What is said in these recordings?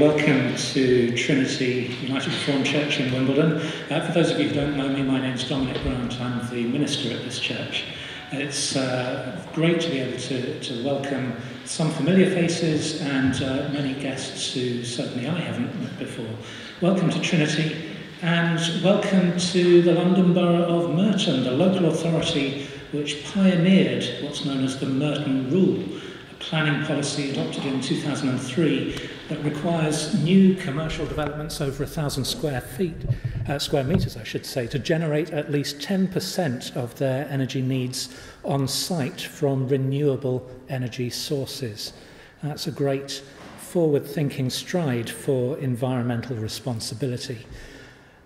Welcome to Trinity United Reformed Church in Wimbledon. Uh, for those of you who don't know me, my name is Dominic Grant. I'm the minister at this church. It's uh, great to be able to, to welcome some familiar faces and uh, many guests who certainly I haven't met before. Welcome to Trinity and welcome to the London Borough of Merton, the local authority which pioneered what's known as the Merton Rule, a planning policy adopted in 2003 that requires new commercial developments over 1,000 square feet, uh, square meters, I should say, to generate at least 10% of their energy needs on site from renewable energy sources. That's a great forward-thinking stride for environmental responsibility.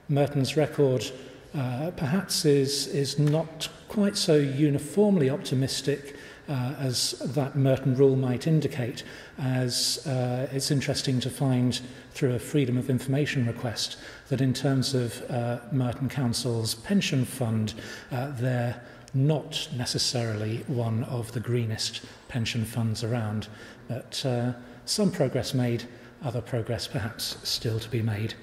Merton's record uh, perhaps is, is not quite so uniformly optimistic uh, as that Merton rule might indicate, as uh, it's interesting to find through a Freedom of Information request that in terms of uh, Merton Council's pension fund, uh, they're not necessarily one of the greenest pension funds around, but uh, some progress made, other progress perhaps still to be made.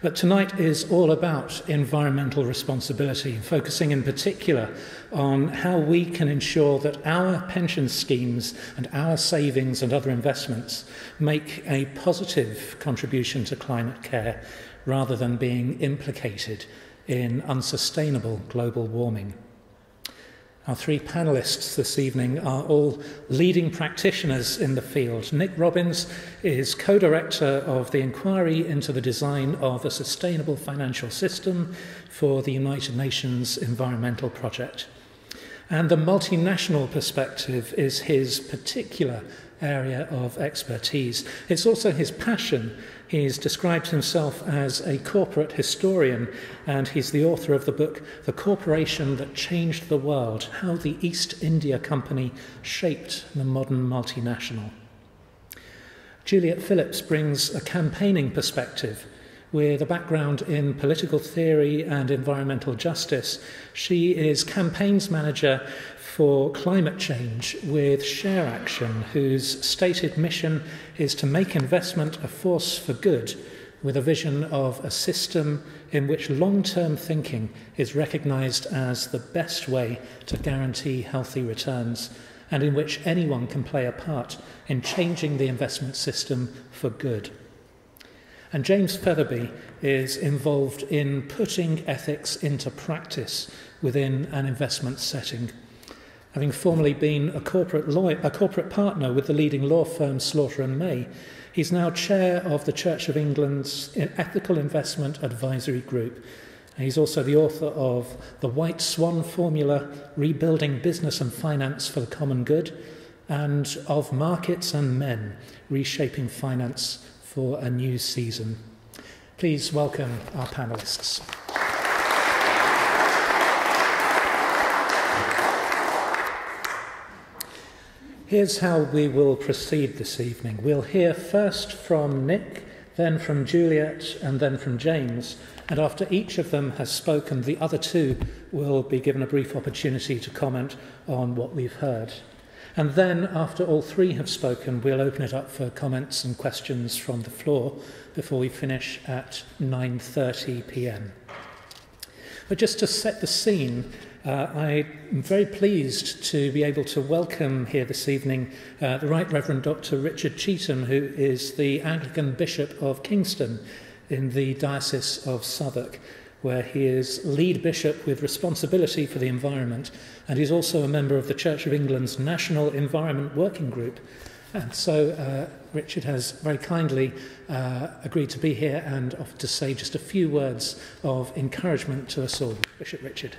But tonight is all about environmental responsibility, focusing in particular on how we can ensure that our pension schemes and our savings and other investments make a positive contribution to climate care rather than being implicated in unsustainable global warming. Our three panelists this evening are all leading practitioners in the field. Nick Robins is co director of the Inquiry into the Design of a Sustainable Financial System for the United Nations Environmental Project. And the multinational perspective is his particular area of expertise. It's also his passion He's described himself as a corporate historian, and he's the author of the book The Corporation That Changed the World How the East India Company Shaped the Modern Multinational. Juliet Phillips brings a campaigning perspective with a background in political theory and environmental justice. She is campaigns manager for climate change with Share Action, whose stated mission is to make investment a force for good with a vision of a system in which long term thinking is recognised as the best way to guarantee healthy returns and in which anyone can play a part in changing the investment system for good. And James Featherby is involved in putting ethics into practice within an investment setting having formerly been a corporate, lawyer, a corporate partner with the leading law firm Slaughter and May. He's now chair of the Church of England's Ethical Investment Advisory Group. He's also the author of The White Swan Formula Rebuilding Business and Finance for the Common Good and of Markets and Men Reshaping Finance for a New Season. Please welcome our panelists. Here's how we will proceed this evening. We'll hear first from Nick, then from Juliet, and then from James. And after each of them has spoken, the other two will be given a brief opportunity to comment on what we've heard. And then, after all three have spoken, we'll open it up for comments and questions from the floor before we finish at 9:30 p.m. But just to set the scene, uh, I'm very pleased to be able to welcome here this evening uh, the Right Reverend Dr. Richard Cheetham, who is the Anglican Bishop of Kingston in the Diocese of Southwark, where he is lead bishop with responsibility for the environment, and he's also a member of the Church of England's National Environment Working Group. And so uh, Richard has very kindly uh, agreed to be here and offered to say just a few words of encouragement to us all. Bishop Richard.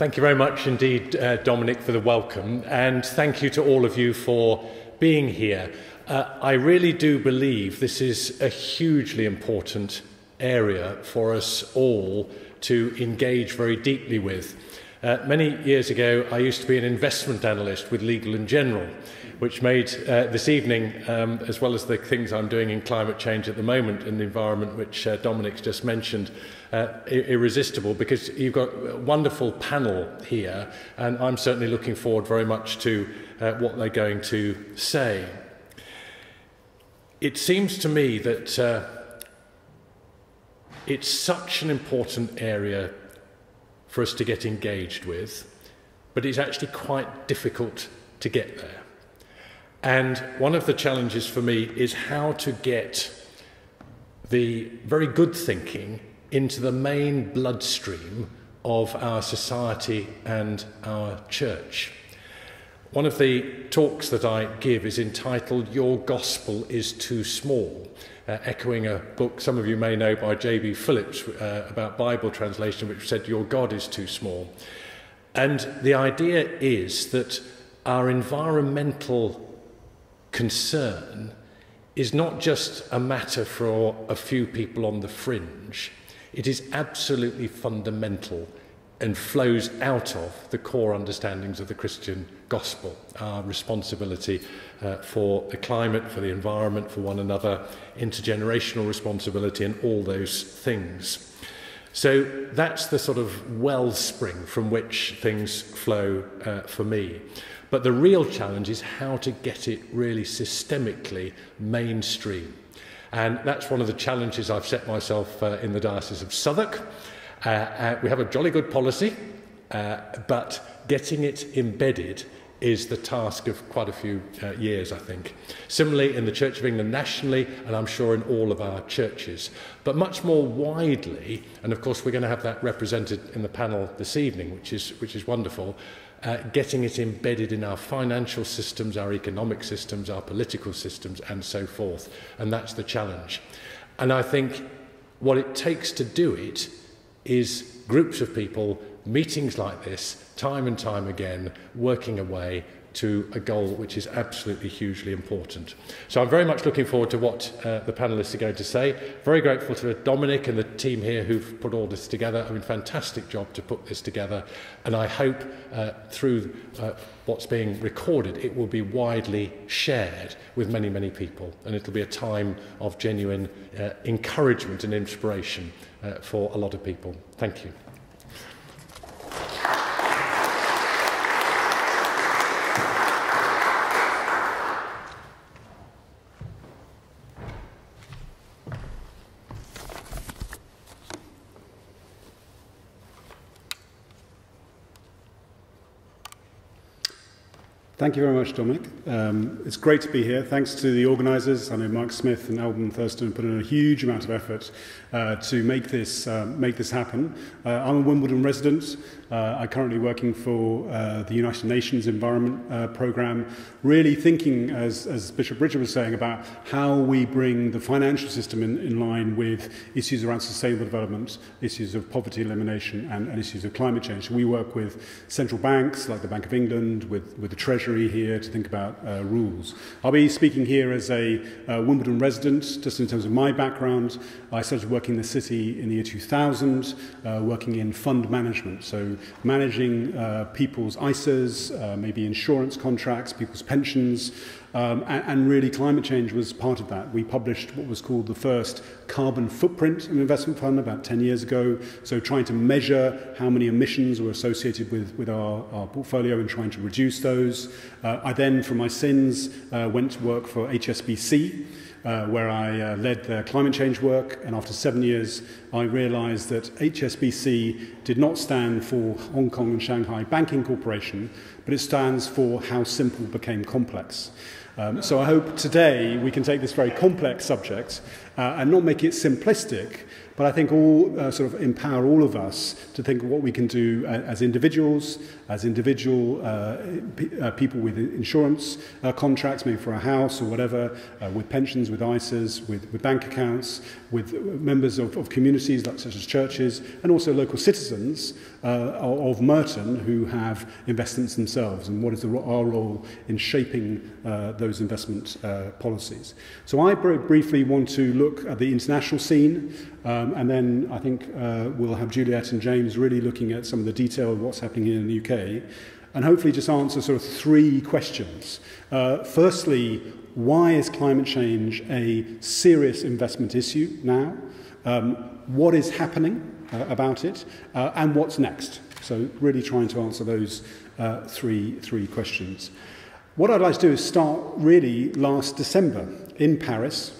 Thank you very much indeed, uh, Dominic, for the welcome, and thank you to all of you for being here. Uh, I really do believe this is a hugely important area for us all to engage very deeply with. Uh, many years ago, I used to be an investment analyst with Legal and General, which made uh, this evening, um, as well as the things I'm doing in climate change at the moment and the environment which uh, Dominic's just mentioned, uh, irresistible because you've got a wonderful panel here, and I'm certainly looking forward very much to uh, what they're going to say. It seems to me that uh, it's such an important area for us to get engaged with, but it's actually quite difficult to get there. And one of the challenges for me is how to get the very good thinking into the main bloodstream of our society and our church. One of the talks that I give is entitled Your Gospel is Too Small, uh, echoing a book some of you may know by J.B. Phillips uh, about Bible translation, which said, Your God is too small. And the idea is that our environmental concern is not just a matter for a few people on the fringe, it is absolutely fundamental and flows out of the core understandings of the Christian gospel, our responsibility uh, for the climate, for the environment, for one another, intergenerational responsibility, and all those things. So that's the sort of wellspring from which things flow uh, for me. But the real challenge is how to get it really systemically mainstream. And that's one of the challenges I've set myself uh, in the Diocese of Southwark. Uh, uh, we have a jolly good policy, uh, but getting it embedded is the task of quite a few uh, years, I think. Similarly, in the Church of England nationally, and I'm sure in all of our churches. But much more widely, and of course we're going to have that represented in the panel this evening, which is, which is wonderful, uh, getting it embedded in our financial systems, our economic systems, our political systems, and so forth. And that's the challenge. And I think what it takes to do it is groups of people, meetings like this, time and time again, working away to a goal which is absolutely hugely important. So I'm very much looking forward to what uh, the panellists are going to say. Very grateful to Dominic and the team here who've put all this together. I mean, fantastic job to put this together. And I hope uh, through uh, what's being recorded, it will be widely shared with many, many people. And it'll be a time of genuine uh, encouragement and inspiration uh, for a lot of people. Thank you. Thank you very much, Dominic. Um, it's great to be here. Thanks to the organisers. I know Mark Smith and Alban Thurston put in a huge amount of effort uh, to make this, uh, make this happen. Uh, I'm a Wimbledon resident. Uh, I'm currently working for uh, the United Nations Environment uh, Programme, really thinking, as, as Bishop Richard was saying, about how we bring the financial system in, in line with issues around sustainable development, issues of poverty elimination, and, and issues of climate change. So we work with central banks like the Bank of England, with, with the Treasury here to think about uh, rules. I'll be speaking here as a uh, Wimbledon resident, just in terms of my background. I started working in the city in the year 2000, uh, working in fund management, so managing uh, people's ISAs, uh, maybe insurance contracts, people's pensions, um, and, and really climate change was part of that. We published what was called the first carbon footprint of investment fund about 10 years ago, so trying to measure how many emissions were associated with, with our, our portfolio and trying to reduce those. Uh, I then, for my sins, uh, went to work for HSBC, uh, where I uh, led their climate change work. And after seven years, I realized that HSBC did not stand for Hong Kong and Shanghai Banking Corporation, but it stands for How Simple Became Complex. Um, so I hope today we can take this very complex subject uh, and not make it simplistic, but I think all uh, sort of empower all of us to think what we can do uh, as individuals, as individual uh, uh, people with insurance uh, contracts, maybe for a house or whatever, uh, with pensions, with ISAs, with, with bank accounts, with members of, of communities like, such as churches, and also local citizens uh, of Merton who have investments themselves, and what is the, our role in shaping uh, those investment uh, policies. So I briefly want to look at the international scene, um, and then I think uh, we'll have Juliet and James really looking at some of the detail of what's happening here in the UK. And hopefully just answer sort of three questions. Uh, firstly, why is climate change a serious investment issue now? Um, what is happening uh, about it? Uh, and what's next? So really trying to answer those uh, three, three questions. What I'd like to do is start really last December in Paris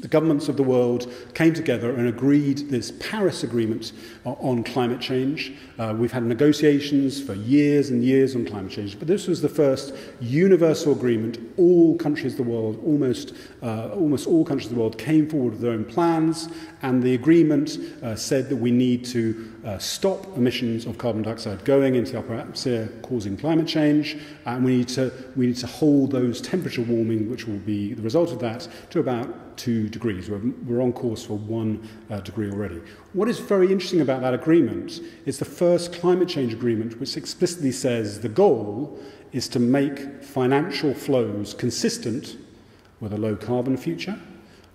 the governments of the world came together and agreed this Paris Agreement on climate change. Uh, we've had negotiations for years and years on climate change, but this was the first universal agreement. All countries of the world, almost, uh, almost all countries of the world, came forward with their own plans, and the agreement uh, said that we need to uh, stop emissions of carbon dioxide going into the upper atmosphere, causing climate change, and we need to, we need to hold those temperature warming, which will be the result of that, to about two degrees. We're, we're on course for one uh, degree already. What is very interesting about that agreement is the first climate change agreement which explicitly says the goal is to make financial flows consistent with a low carbon future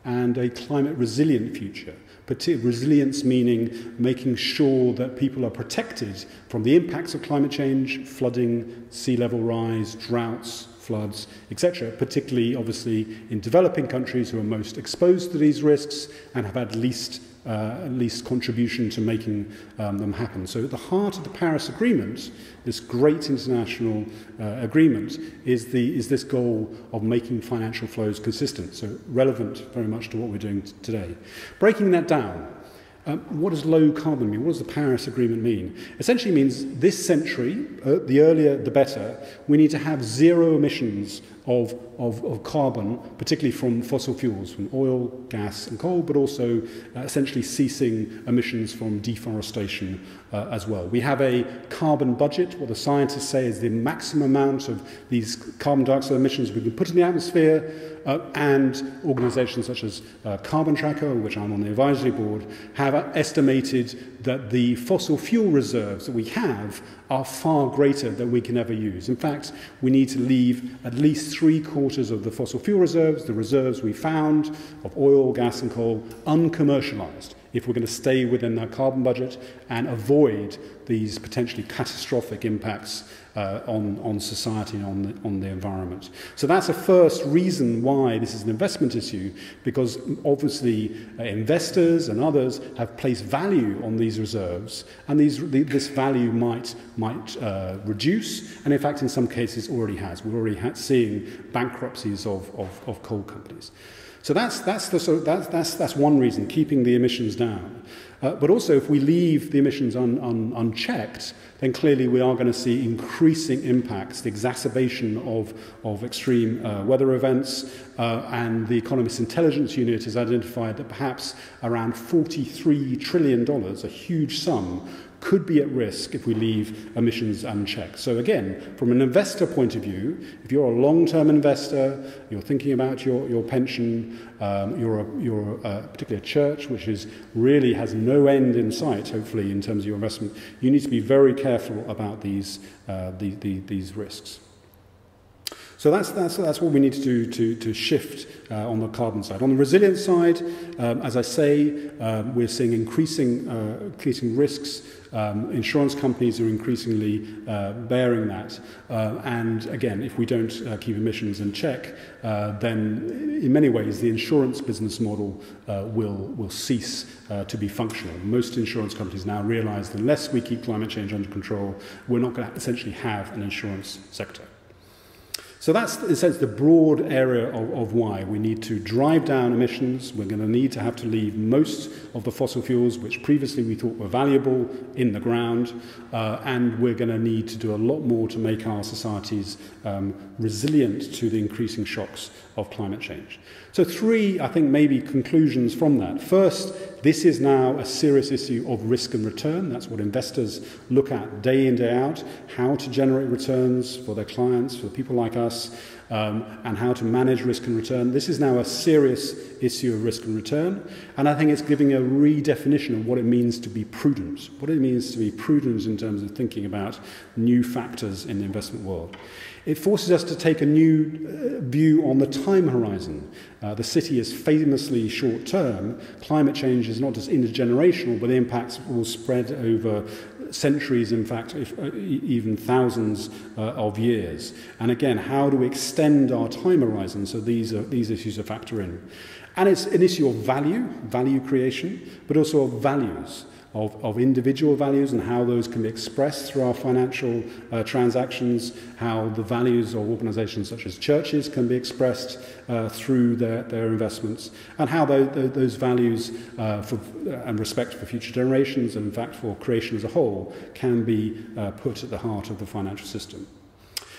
and a climate resilient future. Resilience meaning making sure that people are protected from the impacts of climate change, flooding, sea level rise, droughts, floods, etc., particularly obviously in developing countries who are most exposed to these risks and have had least at least contribution to making um, them happen. So at the heart of the Paris Agreement, this great international uh, agreement, is, the, is this goal of making financial flows consistent, so relevant very much to what we're doing today. Breaking that down, um, what does low carbon mean? What does the Paris Agreement mean? Essentially means this century, uh, the earlier the better, we need to have zero emissions of, of, of carbon, particularly from fossil fuels, from oil, gas and coal, but also uh, essentially ceasing emissions from deforestation uh, as well. We have a carbon budget, what the scientists say is the maximum amount of these carbon dioxide emissions we can put in the atmosphere, uh, and organisations such as uh, Carbon Tracker, which I'm on the advisory board, have estimated that the fossil fuel reserves that we have are far greater than we can ever use. In fact, we need to leave at least three quarters of the fossil fuel reserves, the reserves we found of oil, gas and coal, uncommercialised if we're going to stay within our carbon budget and avoid these potentially catastrophic impacts uh, on, on society and on the, on the environment. So that's a first reason why this is an investment issue, because obviously uh, investors and others have placed value on these reserves, and these, the, this value might, might uh, reduce, and in fact in some cases already has. We're already seeing bankruptcies of, of, of coal companies. So that's, that's, the, so that's, that's, that's one reason, keeping the emissions down. Uh, but also, if we leave the emissions un, un, unchecked, then clearly we are going to see increasing impacts, the exacerbation of, of extreme uh, weather events. Uh, and the Economist Intelligence Unit has identified that perhaps around $43 trillion, a huge sum, could be at risk if we leave emissions unchecked. So again, from an investor point of view, if you're a long-term investor, you're thinking about your, your pension, um, you're, a, you're a, particularly a church which is really has no end in sight, hopefully, in terms of your investment, you need to be very careful about these, uh, the, the, these risks. So that's, that's, that's what we need to do to, to shift uh, on the carbon side. On the resilience side, um, as I say, um, we're seeing increasing, uh, increasing risks Um, insurance companies are increasingly uh, bearing that. Uh, and again, if we don't uh, keep emissions in check, uh, then in many ways the insurance business model uh, will, will cease uh, to be functional. Most insurance companies now realize that unless we keep climate change under control, we're not going to essentially have an insurance sector. So that's, in a sense, the broad area of, of why. We need to drive down emissions. We're going to need to have to leave most of the fossil fuels, which previously we thought were valuable, in the ground. Uh, and we're going to need to do a lot more to make our societies um, resilient to the increasing shocks of climate change. So three, I think, maybe conclusions from that. First, this is now a serious issue of risk and return. That's what investors look at day in, day out, how to generate returns for their clients, for people like us, um, and how to manage risk and return. This is now a serious issue of risk and return, and I think it's giving a redefinition of what it means to be prudent, what it means to be prudent in terms of thinking about new factors in the investment world. It forces us to take a new uh, view on the time horizon. Uh, the city is famously short term. Climate change is not just intergenerational, but the impacts will spread over centuries, in fact, if, uh, e, even thousands uh, of years. And again, how do we extend our time horizon? So these, are, these issues are factor in. And it's an issue of value, value creation, but also of values. Of, of individual values and how those can be expressed through our financial uh, transactions, how the values of organizations such as churches can be expressed uh, through their, their investments, and how the, the, those values uh, for, uh, and respect for future generations, and in fact for creation as a whole, can be uh, put at the heart of the financial system.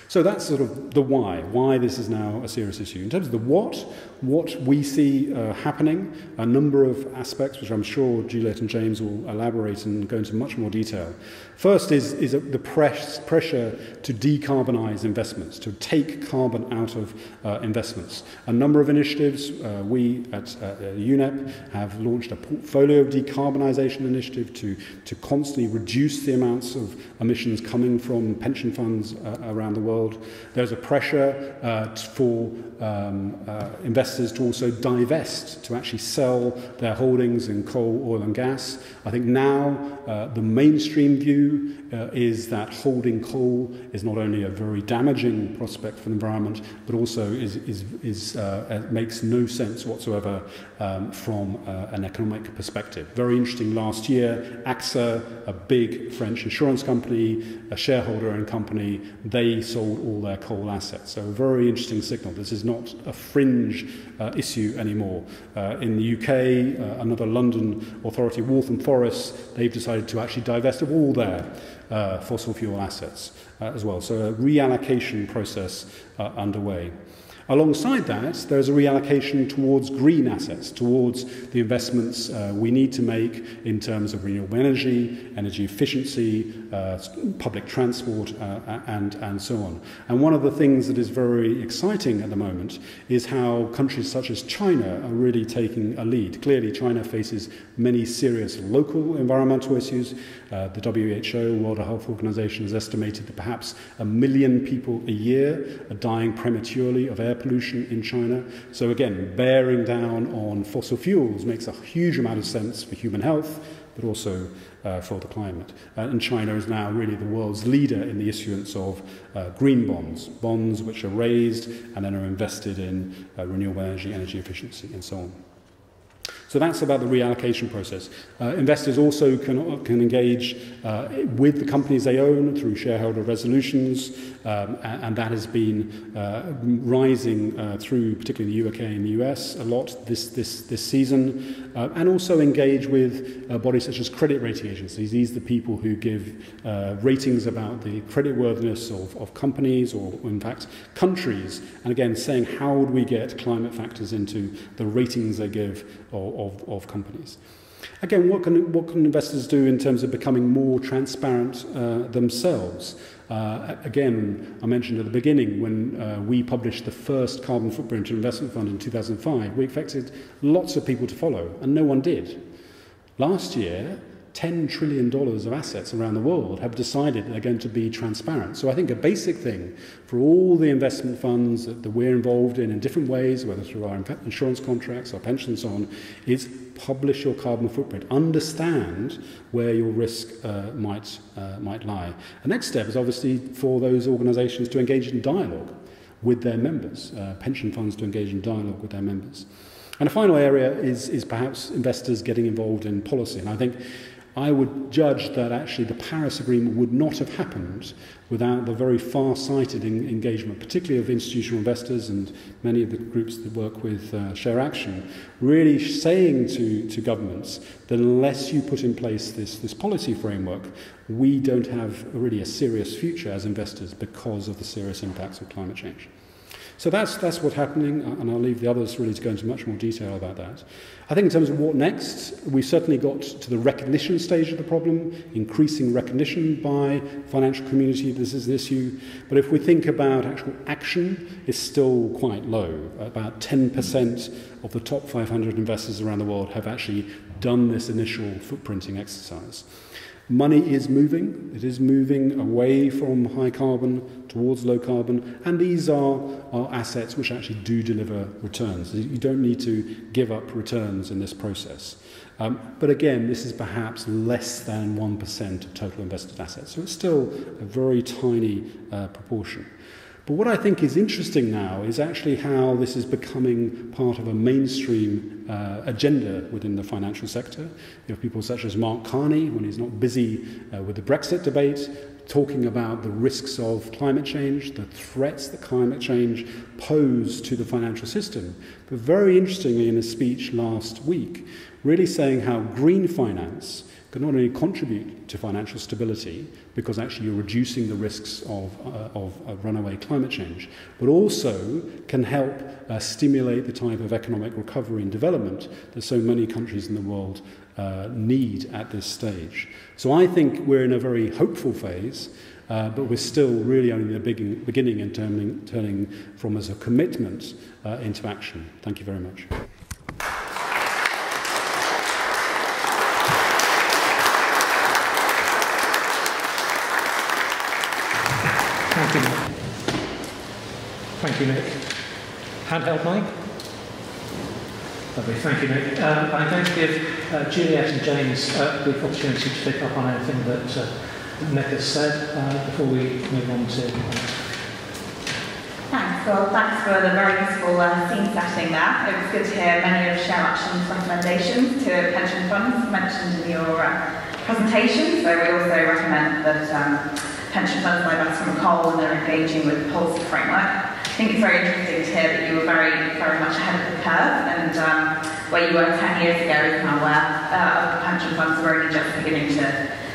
So that's sort of the why, why this is now a serious issue. In terms of the what, what we see uh, happening, a number of aspects which I'm sure Juliet and James will elaborate and go into much more detail. First is, is the press, pressure to decarbonize investments, to take carbon out of uh, investments. A number of initiatives, uh, we at uh, UNEP have launched a portfolio decarbonization initiative to, to constantly reduce the amounts of emissions coming from pension funds uh, around the world. There's a pressure uh, for um, uh, investors to also divest, to actually sell their holdings in coal, oil and gas. I think now uh, the mainstream view uh, is that holding coal is not only a very damaging prospect for the environment, but also is, is, is, uh, makes no sense whatsoever um, from uh, an economic perspective. Very interesting last year, AXA, a big French insurance company, a shareholder-owned company, they sold sold all their coal assets. So a very interesting signal. This is not a fringe uh, issue anymore. Uh, in the UK, uh, another London authority, Waltham Forest, they've decided to actually divest of all their uh, fossil fuel assets uh, as well. So a reallocation process uh, underway. Alongside that, there's a reallocation towards green assets, towards the investments uh, we need to make in terms of renewable energy, energy efficiency, uh, public transport, uh, and, and so on. And one of the things that is very exciting at the moment is how countries such as China are really taking a lead. Clearly, China faces many serious local environmental issues. Uh, the WHO, World Health Organization, has estimated that perhaps a million people a year are dying prematurely of air pollution in China. So again, bearing down on fossil fuels makes a huge amount of sense for human health, but also uh, for the climate. Uh, and China is now really the world's leader in the issuance of uh, green bonds, bonds which are raised and then are invested in uh, renewable energy, energy efficiency, and so on. So that's about the reallocation process. Uh, investors also can, can engage uh, with the companies they own through shareholder resolutions, um, and, and that has been uh, rising uh, through, particularly the UK and the US, a lot this, this, this season, uh, and also engage with uh, bodies such as credit rating agencies. These are the people who give ratings about the creditworthiness of, of companies or, in fact, countries, and again, saying how would we get climate factors into the ratings they give of, of, of companies. Again, what can, what can investors do in terms of becoming more transparent uh, themselves? Uh, again, I mentioned at the beginning when uh, we published the first carbon footprint investment fund in 2005, we expected lots of people to follow, and no one did. Last year, $10 trillion of assets around the world have decided they're going to be transparent. So I think a basic thing for all the investment funds that, that we're involved in in different ways, whether through our insurance contracts, our pensions, and so on, is publish your carbon footprint. Understand where your risk uh, might, uh, might lie. The next step is obviously for those organizations to engage in dialogue with their members, uh, pension funds to engage in dialogue with their members. And a final area is, is perhaps investors getting involved in policy. And I think I would judge that actually the Paris Agreement would not have happened without the very far-sighted engagement, particularly of institutional investors and many of the groups that work with uh, Share Action, really saying to, to governments that unless you put in place this, this policy framework, we don't have really a serious future as investors because of the serious impacts of climate change. So that's, that's what's happening, and I'll leave the others really to go into much more detail about that. I think in terms of what next, we've certainly got to the recognition stage of the problem, increasing recognition by financial community this is an issue. But if we think about actual action, it's still quite low. About 10% of the top 500 investors around the world have actually done this initial footprinting exercise. Money is moving. It is moving away from high carbon towards low carbon. And these are, are assets which actually do deliver returns. You don't need to give up returns in this process. Um, but again, this is perhaps less than 1% of total invested assets. So it's still a very tiny uh, proportion. But what I think is interesting now is actually how this is becoming part of a mainstream uh, agenda within the financial sector. You have people such as Mark Carney, when he's not busy uh, with the Brexit debate, talking about the risks of climate change, the threats that climate change pose to the financial system. But very interestingly, in a speech last week, really saying how green finance can not only contribute to financial stability because actually you're reducing the risks of, uh, of, of runaway climate change, but also can help uh, stimulate the type of economic recovery and development that so many countries in the world uh, need at this stage. So I think we're in a very hopeful phase, uh, but we're still really only the beginning in turning, turning from as a commitment uh, into action. Thank you very much. Thank you, Nick. Handheld mic? Lovely, thank you, Nick. Um, I'm going to give uh, Juliet and James uh, the opportunity to pick up on anything that uh, Nick has said uh, before we move on to. Thanks. Well, thanks for the very useful uh, scene setting there. It was good to hear many of Share Action's recommendations to pension funds mentioned in your uh, presentation. So we also recommend that um, pension funds like Western Cole and they're engaging with the policy framework. Think it's very interesting to hear that you were very, very much ahead of the curve and um, where you were 10 years ago is now where uh, pension funds are only just beginning to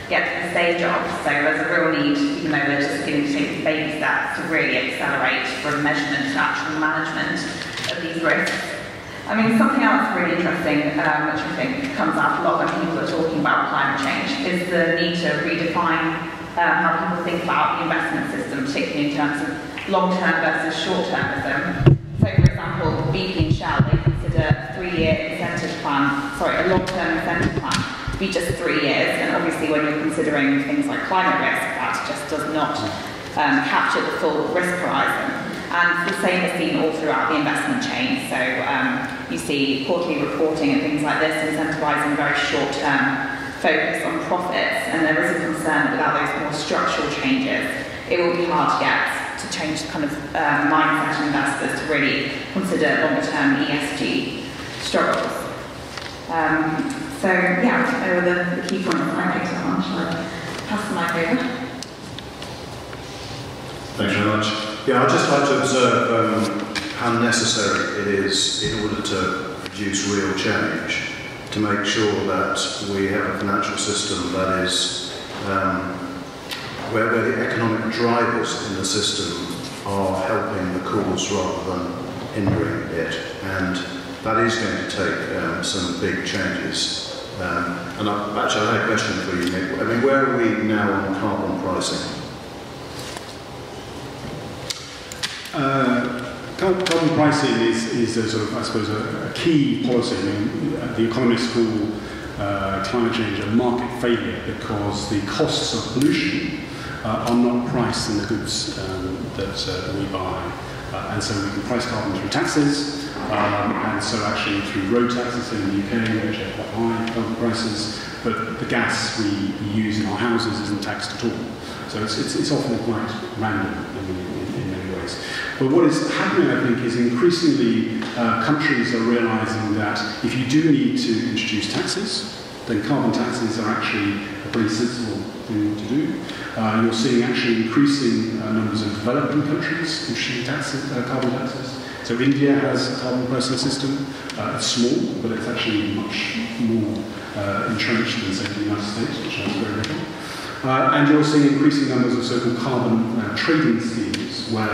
get to the stage of. So there's a real need, even though they're just beginning to take baby steps, to really accelerate from measurement to actual management of these risks. I mean, something else really interesting, um, which I think comes up a lot when people are talking about climate change, is the need to redefine um, how people think about the investment system, particularly in terms of long-term versus short-termism. So, for example, BP and Shell, they consider a three-year incentive plan, sorry, a long-term incentive plan to be just three years. And obviously, when you're considering things like climate risk, that just does not um, capture the full risk horizon. And the same is seen all throughout the investment chain. So um, you see quarterly reporting and things like this incentivizing very short-term focus on profits, and there is a concern that without those more structural changes, it will be hard to get to change the kind of uh, mindset of investors to really consider longer term ESG struggles. Um, so yeah, were the, the key points that I picked up on. Shall I pass the mic over? Thanks very much. Yeah, I'd just like to observe um, how necessary it is in order to produce real change to make sure that we have a financial system that is um, where, where the economic drivers in the system are helping the cause rather than hindering it. And that is going to take um, some big changes. Um, and I, actually, I have a question for you, Nick. I mean, where are we now on carbon pricing? Uh, Carbon pricing is, is a sort of, I suppose, a, a key policy. I mean, the economists call uh, climate change a market failure because the costs of pollution uh, are not priced in the goods um, that, uh, we buy. Uh, and so we can price carbon through taxes, um, and so actually through road taxes in the UK, which are quite high carbon prices, but the gas we, we use in our houses isn't taxed at all. So it's, it's, it's often quite random in, in, in many ways. But what is happening, I think, is increasingly uh, countries are realizing that if you do need to introduce taxes, then carbon taxes are actually a pretty sensible to do. Uh, you're seeing actually increasing uh, numbers of developing countries introducing taxes, uh, carbon taxes. So India has a carbon pricing system. Uh, it's small, but it's actually much more uh, entrenched than, say, the United States, which has very little. Uh, and you're seeing increasing numbers of so-called carbon trading schemes where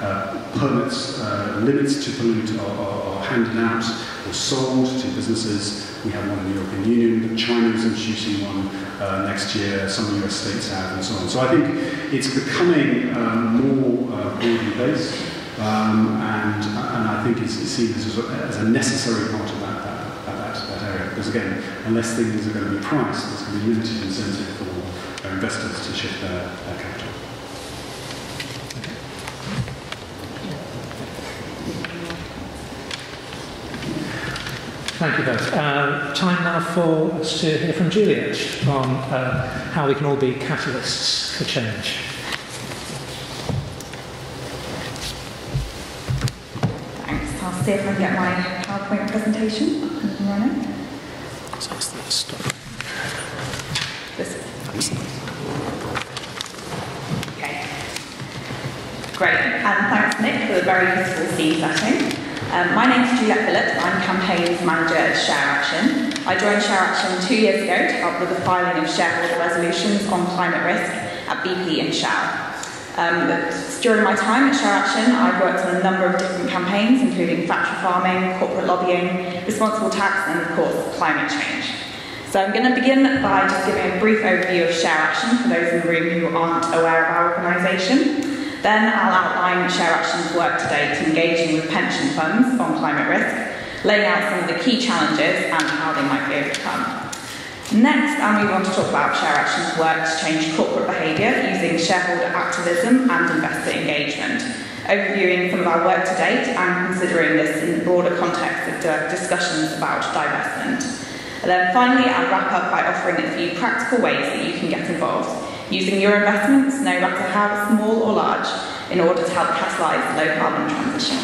uh, permits, uh, limits to pollute are, are, are handed out or sold to businesses. We have one in the European Union, China is introducing one uh, next year, some US states have, and so on. So I think it's becoming um, more uh, broadly based, um, and, and I think it's, it's seen as a, as a necessary part of that, that, that, that area. Because again, unless things are going to be priced, there's going to be limited incentive for investors to shift their, their capital. Thank you both. Uh, time now for us to hear from Juliet on uh, how we can all be catalysts for change. Thanks. I'll see if I can get my PowerPoint presentation up and running. This. Okay. Great. And thanks, Nick, for the very useful scene setting. Um, my name is Juliet Phillips. I'm Campaigns Manager at Share Action. I joined Share Action two years ago to help with the filing of shareholder resolutions on climate risk at BP and Shell. Um, during my time at Share Action, I've worked on a number of different campaigns, including factory farming, corporate lobbying, responsible tax, and of course, climate change. So I'm going to begin by just giving a brief overview of Share Action for those in the room who aren't aware of our organisation. Then I'll outline Share Action's work to date engaging with pension funds on climate risk, laying out some of the key challenges and how they might be overcome. Next, I'll move on to talk about Share Action's work to change corporate behaviour using shareholder activism and investor engagement, overviewing some of our work to date and considering this in the broader context of discussions about divestment. And then finally, I'll wrap up by offering a few practical ways that you can get involved using your investments, no matter how small or large, in order to help catalyse the low carbon transition.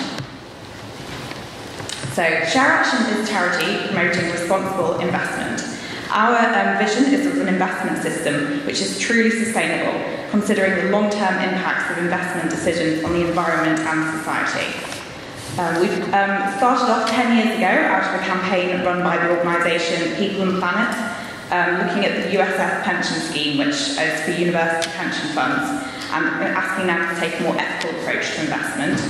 So, Share Action is a charity promoting responsible investment. Our um, vision is of an investment system which is truly sustainable, considering the long term impacts of investment decisions on the environment and society. Um, we um, started off 10 years ago out of a campaign run by the organisation People and Planet, um, looking at the USS pension scheme, which is for university pension funds, and asking them to take a more ethical approach to investment.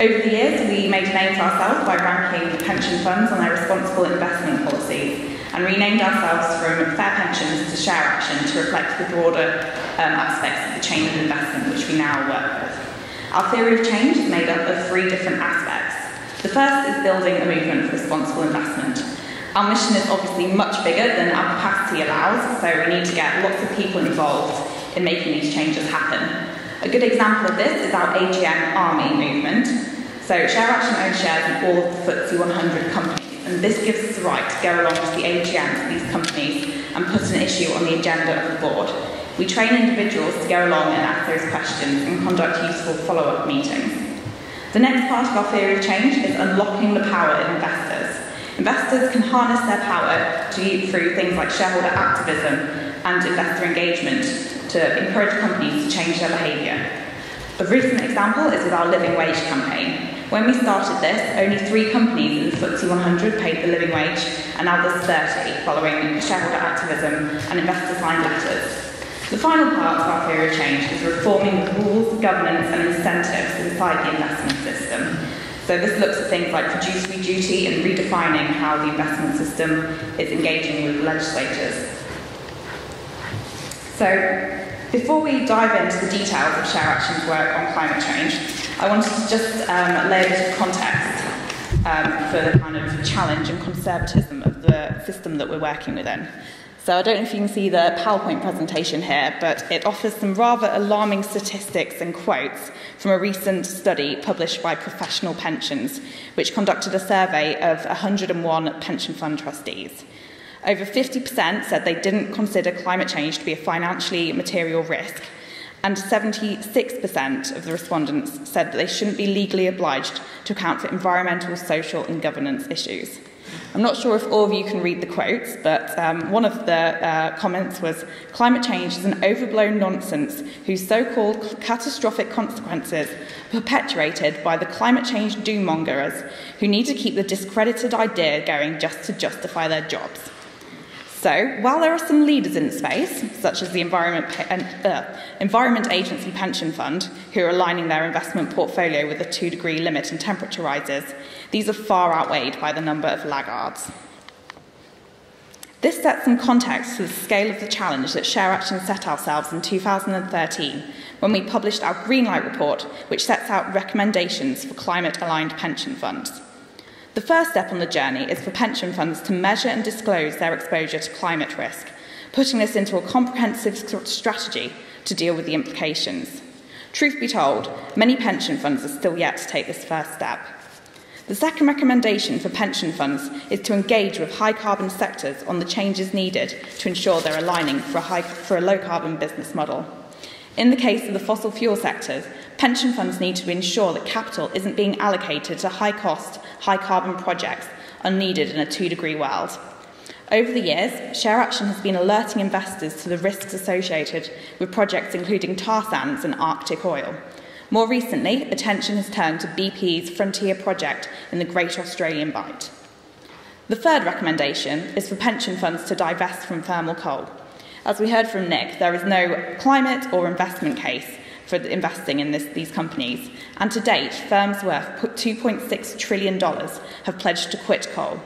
Over the years, we made a name for ourselves by ranking pension funds on their responsible investment policies and renamed ourselves from Fair Pensions to Share Action to reflect the broader um, aspects of the chain of investment which we now work with. Our theory of change is made up of three different aspects. The first is building a movement for responsible investment. Our mission is obviously much bigger than our capacity allows, so we need to get lots of people involved in making these changes happen. A good example of this is our AGM Army movement. So Share Action owns shares in all of the FTSE 100 companies, and this gives us the right to go along to the AGMs of these companies and put an issue on the agenda of the board. We train individuals to go along and ask those questions and conduct useful follow-up meetings. The next part of our theory of change is unlocking the power of investors. Investors can harness their power to, through things like shareholder activism and investor engagement to encourage companies to change their behaviour. A recent example is with our living wage campaign. When we started this, only three companies in the FTSE 100 paid the living wage, and now there's 30 following shareholder activism and investor signed letters. The final part of our theory of change is reforming the rules, governance, and incentives inside the investment system so this looks at things like fiduciary duty and redefining how the investment system is engaging with legislators. So before we dive into the details of Share Action's work on climate change, I wanted to just um, lay a bit of context um, for the kind of challenge and conservatism of the system that we're working within. So I don't know if you can see the PowerPoint presentation here, but it offers some rather alarming statistics and quotes from a recent study published by Professional Pensions, which conducted a survey of 101 pension fund trustees. Over 50% said they didn't consider climate change to be a financially material risk, and 76% of the respondents said that they shouldn't be legally obliged to account for environmental, social, and governance issues. I'm not sure if all of you can read the quotes, but um, one of the uh, comments was Climate change is an overblown nonsense whose so called catastrophic consequences are perpetuated by the climate change doom mongers who need to keep the discredited idea going just to justify their jobs. So, while there are some leaders in the space, such as the Environment, uh, Environment Agency Pension Fund, who are aligning their investment portfolio with a two degree limit in temperature rises, these are far outweighed by the number of laggards. This sets some context to the scale of the challenge that Share Action set ourselves in 2013 when we published our Greenlight report, which sets out recommendations for climate aligned pension funds. The first step on the journey is for pension funds to measure and disclose their exposure to climate risk, putting this into a comprehensive strategy to deal with the implications. Truth be told, many pension funds are still yet to take this first step. The second recommendation for pension funds is to engage with high carbon sectors on the changes needed to ensure they're aligning for a, high, for a low carbon business model. In the case of the fossil fuel sectors, pension funds need to ensure that capital isn't being allocated to high cost, high carbon projects unneeded in a two degree world. Over the years, Share Action has been alerting investors to the risks associated with projects including tar sands and Arctic oil. More recently, attention has turned to BP's Frontier project in the Great Australian Bight. The third recommendation is for pension funds to divest from thermal coal. As we heard from Nick, there is no climate or investment case for investing in this, these companies, and to date, firms worth $2.6 trillion have pledged to quit coal.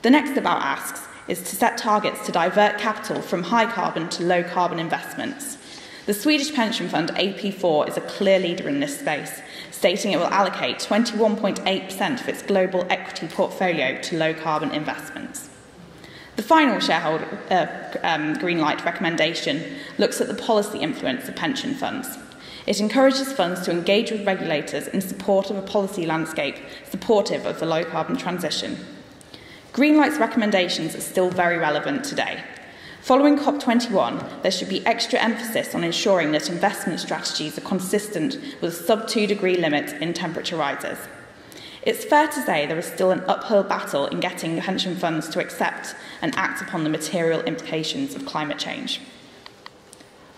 The next of our asks is to set targets to divert capital from high carbon to low carbon investments. The Swedish pension fund AP4 is a clear leader in this space, stating it will allocate 21.8% of its global equity portfolio to low carbon investments. The final shareholder uh, um, Greenlight recommendation looks at the policy influence of pension funds. It encourages funds to engage with regulators in support of a policy landscape supportive of the low carbon transition. Greenlight's recommendations are still very relevant today. Following COP21, there should be extra emphasis on ensuring that investment strategies are consistent with sub 2 degree limits in temperature rises. It's fair to say there is still an uphill battle in getting pension funds to accept and act upon the material implications of climate change.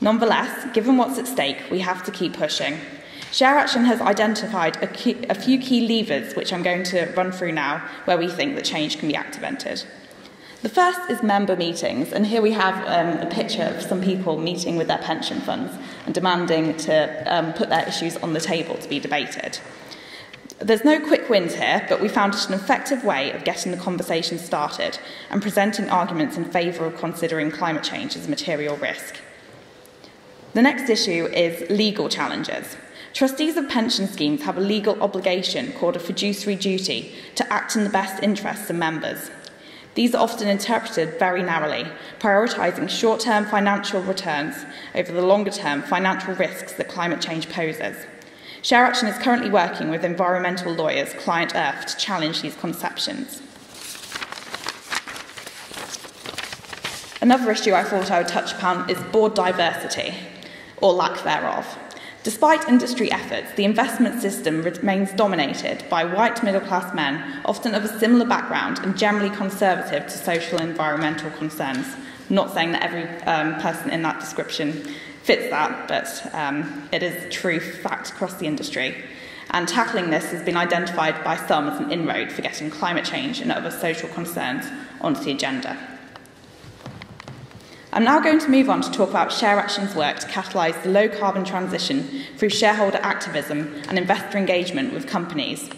Nonetheless, given what's at stake, we have to keep pushing. Share Action has identified a, key, a few key levers, which I'm going to run through now, where we think that change can be activated. The first is member meetings, and here we have um, a picture of some people meeting with their pension funds and demanding to um, put their issues on the table to be debated. There's no quick wins here, but we found it an effective way of getting the conversation started and presenting arguments in favour of considering climate change as a material risk. The next issue is legal challenges. Trustees of pension schemes have a legal obligation called a fiduciary duty to act in the best interests of members. These are often interpreted very narrowly, prioritising short term financial returns over the longer term financial risks that climate change poses. Share Action is currently working with environmental lawyers, Client Earth, to challenge these conceptions. Another issue I thought I would touch upon is board diversity, or lack thereof. Despite industry efforts, the investment system remains dominated by white middle class men, often of a similar background and generally conservative to social and environmental concerns. Not saying that every um, person in that description fits that, but um, it is a true fact across the industry. And tackling this has been identified by some as an inroad for getting climate change and other social concerns onto the agenda. I'm now going to move on to talk about Share Action's work to catalyse the low carbon transition through shareholder activism and investor engagement with companies.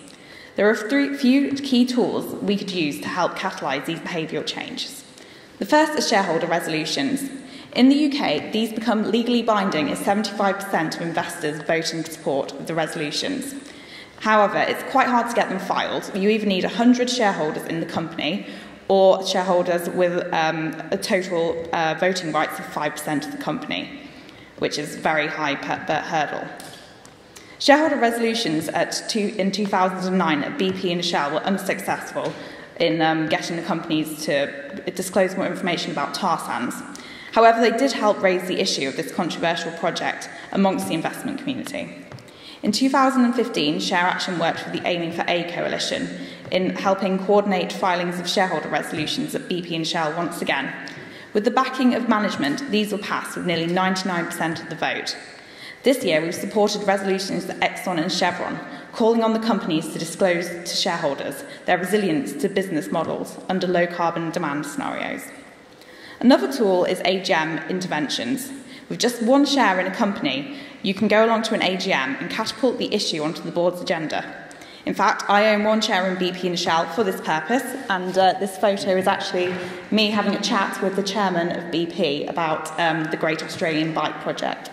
There are a few key tools we could use to help catalyse these behavioural changes. The first are shareholder resolutions. In the UK, these become legally binding as 75% of investors vote in support of the resolutions. However, it's quite hard to get them filed. You either need 100 shareholders in the company or shareholders with um, a total uh, voting rights of 5% of the company, which is very high hurdle. Shareholder resolutions two, in 2009 at BP and Shell were unsuccessful in um, getting the companies to disclose more information about tar sands. However, they did help raise the issue of this controversial project amongst the investment community. In 2015, Share Action worked with the Aiming for A coalition in helping coordinate filings of shareholder resolutions at BP and Shell once again. With the backing of management, these were passed with nearly 99% of the vote. This year, we've supported resolutions at Exxon and Chevron, calling on the companies to disclose to shareholders their resilience to business models under low carbon demand scenarios. Another tool is AGM interventions. With just one share in a company, you can go along to an AGM and catapult the issue onto the board's agenda. In fact, I own one share in BP and Shell for this purpose, and uh, this photo is actually me having a chat with the chairman of BP about um, the Great Australian Bight Project.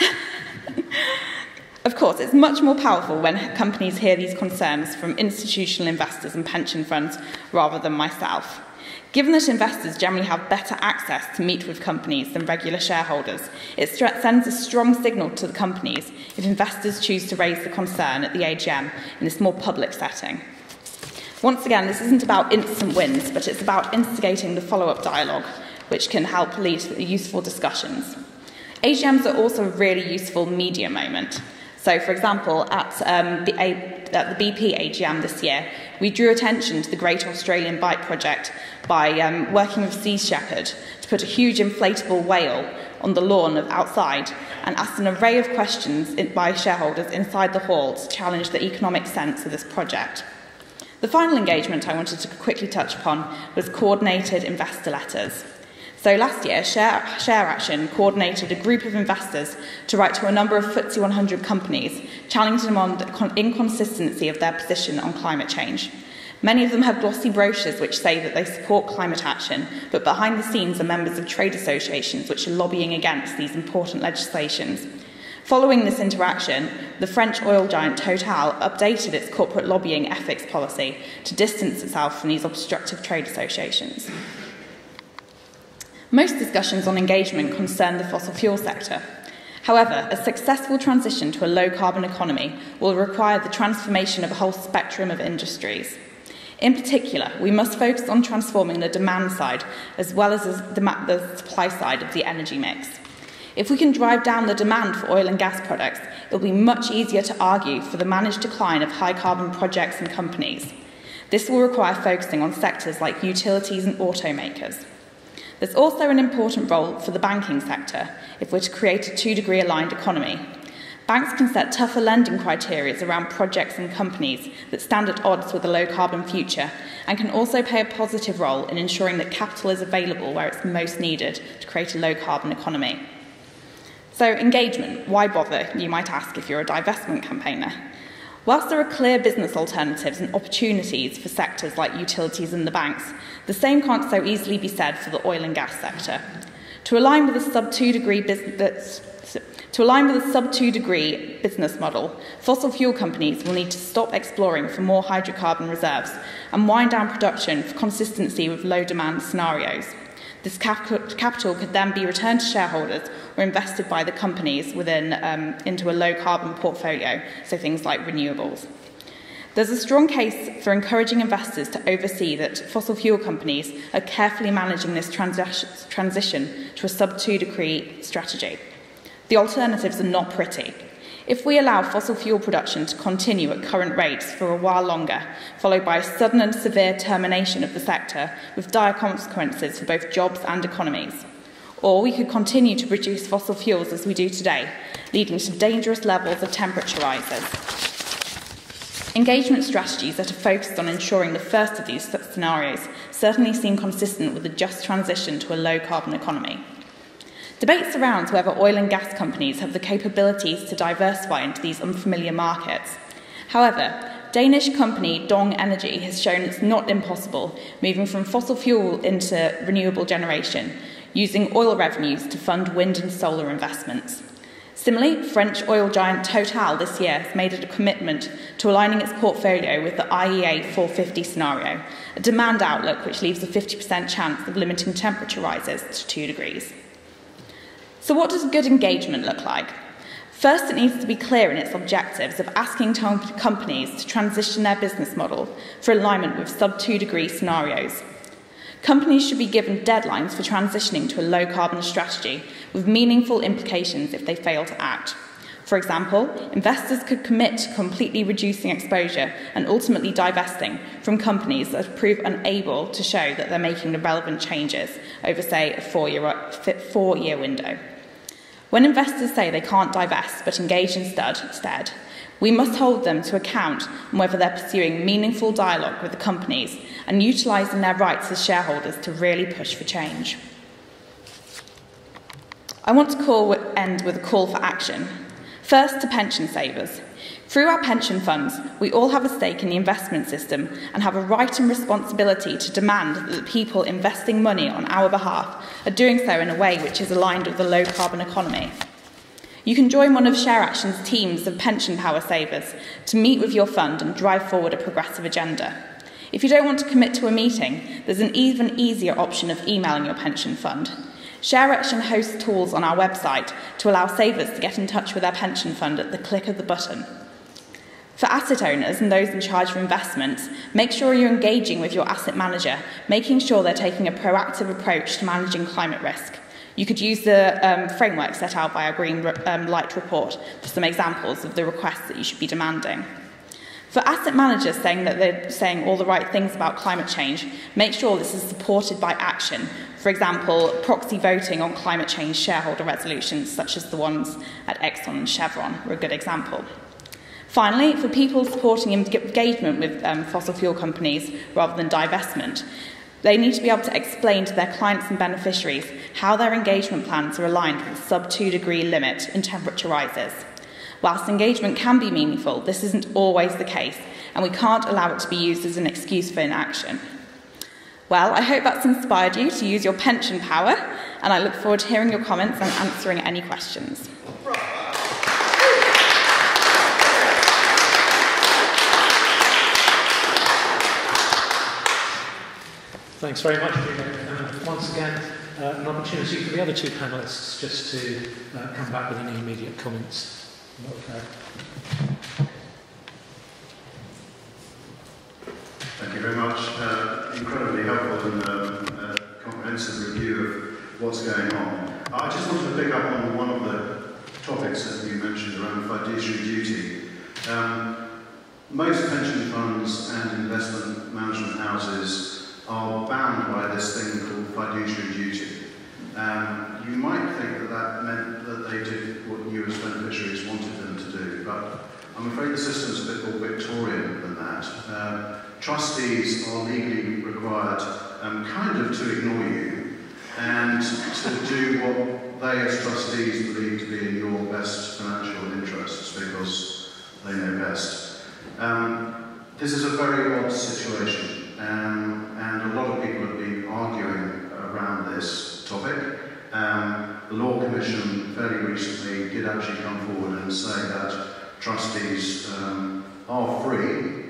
of course, it's much more powerful when companies hear these concerns from institutional investors and pension funds rather than myself. Given that investors generally have better access to meet with companies than regular shareholders, it sends a strong signal to the companies if investors choose to raise the concern at the AGM in this more public setting. Once again, this isn't about instant wins, but it's about instigating the follow up dialogue, which can help lead to useful discussions. AGMs are also a really useful media moment. So, for example, at, um, the, at the BP AGM this year, we drew attention to the Great Australian Bight Project by um, working with Sea Shepherd to put a huge inflatable whale on the lawn of outside and asked an array of questions in, by shareholders inside the hall to challenge the economic sense of this project. The final engagement I wanted to quickly touch upon was coordinated investor letters. So last year, Share, Share Action coordinated a group of investors to write to a number of FTSE 100 companies, challenging them on the inconsistency of their position on climate change. Many of them have glossy brochures which say that they support climate action, but behind the scenes are members of trade associations which are lobbying against these important legislations. Following this interaction, the French oil giant Total updated its corporate lobbying ethics policy to distance itself from these obstructive trade associations. Most discussions on engagement concern the fossil fuel sector. However, a successful transition to a low carbon economy will require the transformation of a whole spectrum of industries. In particular, we must focus on transforming the demand side as well as the supply side of the energy mix. If we can drive down the demand for oil and gas products, it will be much easier to argue for the managed decline of high carbon projects and companies. This will require focusing on sectors like utilities and automakers. There's also an important role for the banking sector if we're to create a two degree aligned economy. Banks can set tougher lending criteria around projects and companies that stand at odds with a low carbon future and can also play a positive role in ensuring that capital is available where it's most needed to create a low carbon economy. So, engagement, why bother, you might ask if you're a divestment campaigner? Whilst there are clear business alternatives and opportunities for sectors like utilities and the banks, the same can't so easily be said for the oil and gas sector. To align with a sub 2 degree business to align with a sub 2 degree business model, fossil fuel companies will need to stop exploring for more hydrocarbon reserves and wind down production for consistency with low demand scenarios. This capital could then be returned to shareholders or invested by the companies within um, into a low carbon portfolio, so things like renewables. There's a strong case for encouraging investors to oversee that fossil fuel companies are carefully managing this transition to a sub 2 degree strategy. The alternatives are not pretty. If we allow fossil fuel production to continue at current rates for a while longer, followed by a sudden and severe termination of the sector with dire consequences for both jobs and economies, or we could continue to produce fossil fuels as we do today, leading to dangerous levels of temperature rises. Engagement strategies that are focused on ensuring the first of these scenarios certainly seem consistent with a just transition to a low carbon economy. Debate surrounds whether oil and gas companies have the capabilities to diversify into these unfamiliar markets. However, Danish company Dong Energy has shown it's not impossible moving from fossil fuel into renewable generation, using oil revenues to fund wind and solar investments. Similarly, French oil giant Total this year has made a commitment to aligning its portfolio with the IEA 450 scenario, a demand outlook which leaves a 50% chance of limiting temperature rises to 2 degrees. So, what does good engagement look like? First, it needs to be clear in its objectives of asking companies to transition their business model for alignment with sub 2 degree scenarios. Companies should be given deadlines for transitioning to a low carbon strategy with meaningful implications if they fail to act. For example, investors could commit to completely reducing exposure and ultimately divesting from companies that prove unable to show that they're making the relevant changes over, say, a four year, four year window. When investors say they can't divest but engage instead, We must hold them to account on whether they're pursuing meaningful dialogue with the companies and utilising their rights as shareholders to really push for change. I want to call, end with a call for action. First, to pension savers. Through our pension funds, we all have a stake in the investment system and have a right and responsibility to demand that the people investing money on our behalf are doing so in a way which is aligned with the low carbon economy. You can join one of ShareAction's teams of pension power savers to meet with your fund and drive forward a progressive agenda. If you don't want to commit to a meeting, there's an even easier option of emailing your pension fund. ShareAction hosts tools on our website to allow savers to get in touch with their pension fund at the click of the button. For asset owners and those in charge of investments, make sure you're engaging with your asset manager, making sure they're taking a proactive approach to managing climate risk. You could use the um, framework set out by our Green um, Light report for some examples of the requests that you should be demanding. For asset managers saying that they're saying all the right things about climate change, make sure this is supported by action. For example, proxy voting on climate change shareholder resolutions, such as the ones at Exxon and Chevron, were a good example. Finally, for people supporting engagement with um, fossil fuel companies rather than divestment, they need to be able to explain to their clients and beneficiaries how their engagement plans are aligned with the sub 2 degree limit in temperature rises. Whilst engagement can be meaningful, this isn't always the case, and we can't allow it to be used as an excuse for inaction. Well, I hope that's inspired you to use your pension power, and I look forward to hearing your comments and answering any questions. Thanks very much, Bruno. And once again, uh, an opportunity for the other two panellists just to uh, come back with any immediate comments. Thank you very much. Uh, incredibly helpful and um, uh, comprehensive review of what's going on. I just wanted to pick up on one of the topics that you mentioned around fiduciary duty. Um, most pension funds and investment management houses are bound by this thing called fiduciary duty. Um, you might think that that meant that they did what you as beneficiaries wanted them to do, but I'm afraid the system's a bit more Victorian than that. Um, trustees are legally required um, kind of to ignore you and to do what they as trustees believe to be in your best financial interests because they know best. Um, this is a very odd situation. Um, and a lot of people have been arguing around this topic. Um, the Law Commission fairly recently did actually come forward and say that trustees um, are free,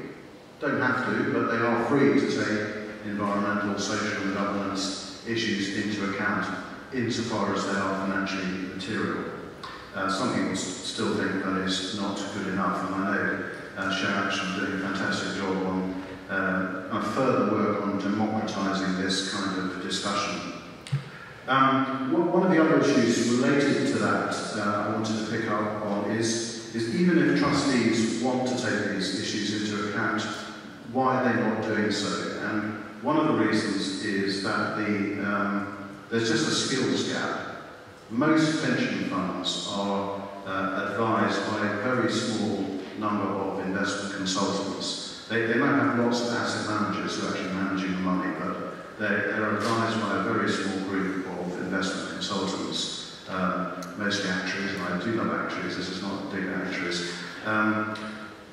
don't have to, but they are free to take environmental, social and governance issues into account insofar as they are financially material. Uh, some people still think that is not good enough, and I know uh, ShareAction doing a fantastic job on uh, further work on democratising this kind of discussion. Um, one of the other issues related to that uh, I wanted to pick up on is, is even if trustees want to take these issues into account, why they're they not doing so? And one of the reasons is that the, um, there's just a skills gap. Most pension funds are uh, advised by a very small number of investment consultants they, they might have lots of asset managers who are actually managing the money, but they're, they're advised by a very small group of investment consultants, um, mostly actuaries, and I do love actuaries, this is not a data actuaries. Um,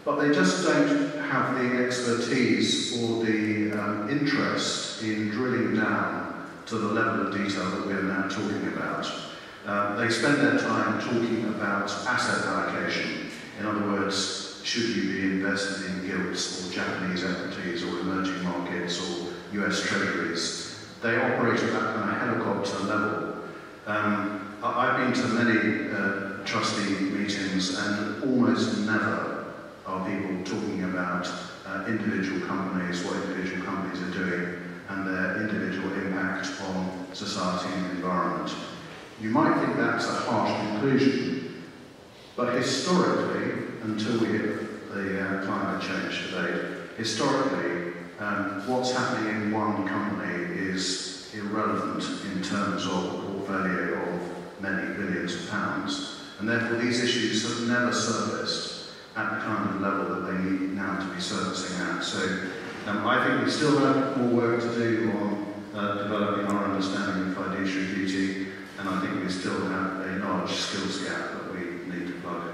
but they just don't have the expertise or the um, interest in drilling down to the level of detail that we're now talking about. Um, they spend their time talking about asset allocation. In other words, should you be invested in gilts or Japanese equities or emerging markets or US treasuries? They operate at that kind of helicopter level. Um, I've been to many uh, trustee meetings and almost never are people talking about uh, individual companies, what individual companies are doing and their individual impact on society and the environment. You might think that's a harsh conclusion, but historically, until we hit the uh, climate change debate, historically, um, what's happening in one company is irrelevant in terms of a portfolio of many billions of pounds. And therefore, these issues have never surfaced at the kind of level that they need now to be servicing that. So um, I think we still have more work to do on uh, developing our understanding of fiduciary duty, and I think we still have a large skills gap that we need to plug.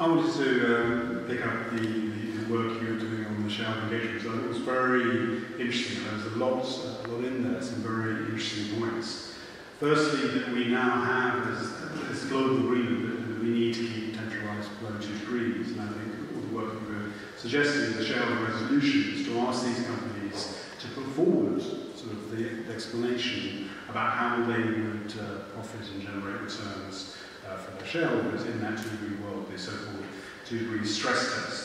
I wanted to um, pick up the, the, the work you were shared engagement. Thought it was very interesting. There's a lot, a lot in there, some very interesting points. Firstly, that we now have this, this global agreement that we need to keep tensionised below two degrees. And I think all the work we were suggesting in the shareholder resolutions to ask these companies to put forward sort of the, the explanation about how they would uh, profit and generate returns uh, for their shareholders in that two-degree world, the so-called two-degree stress tests.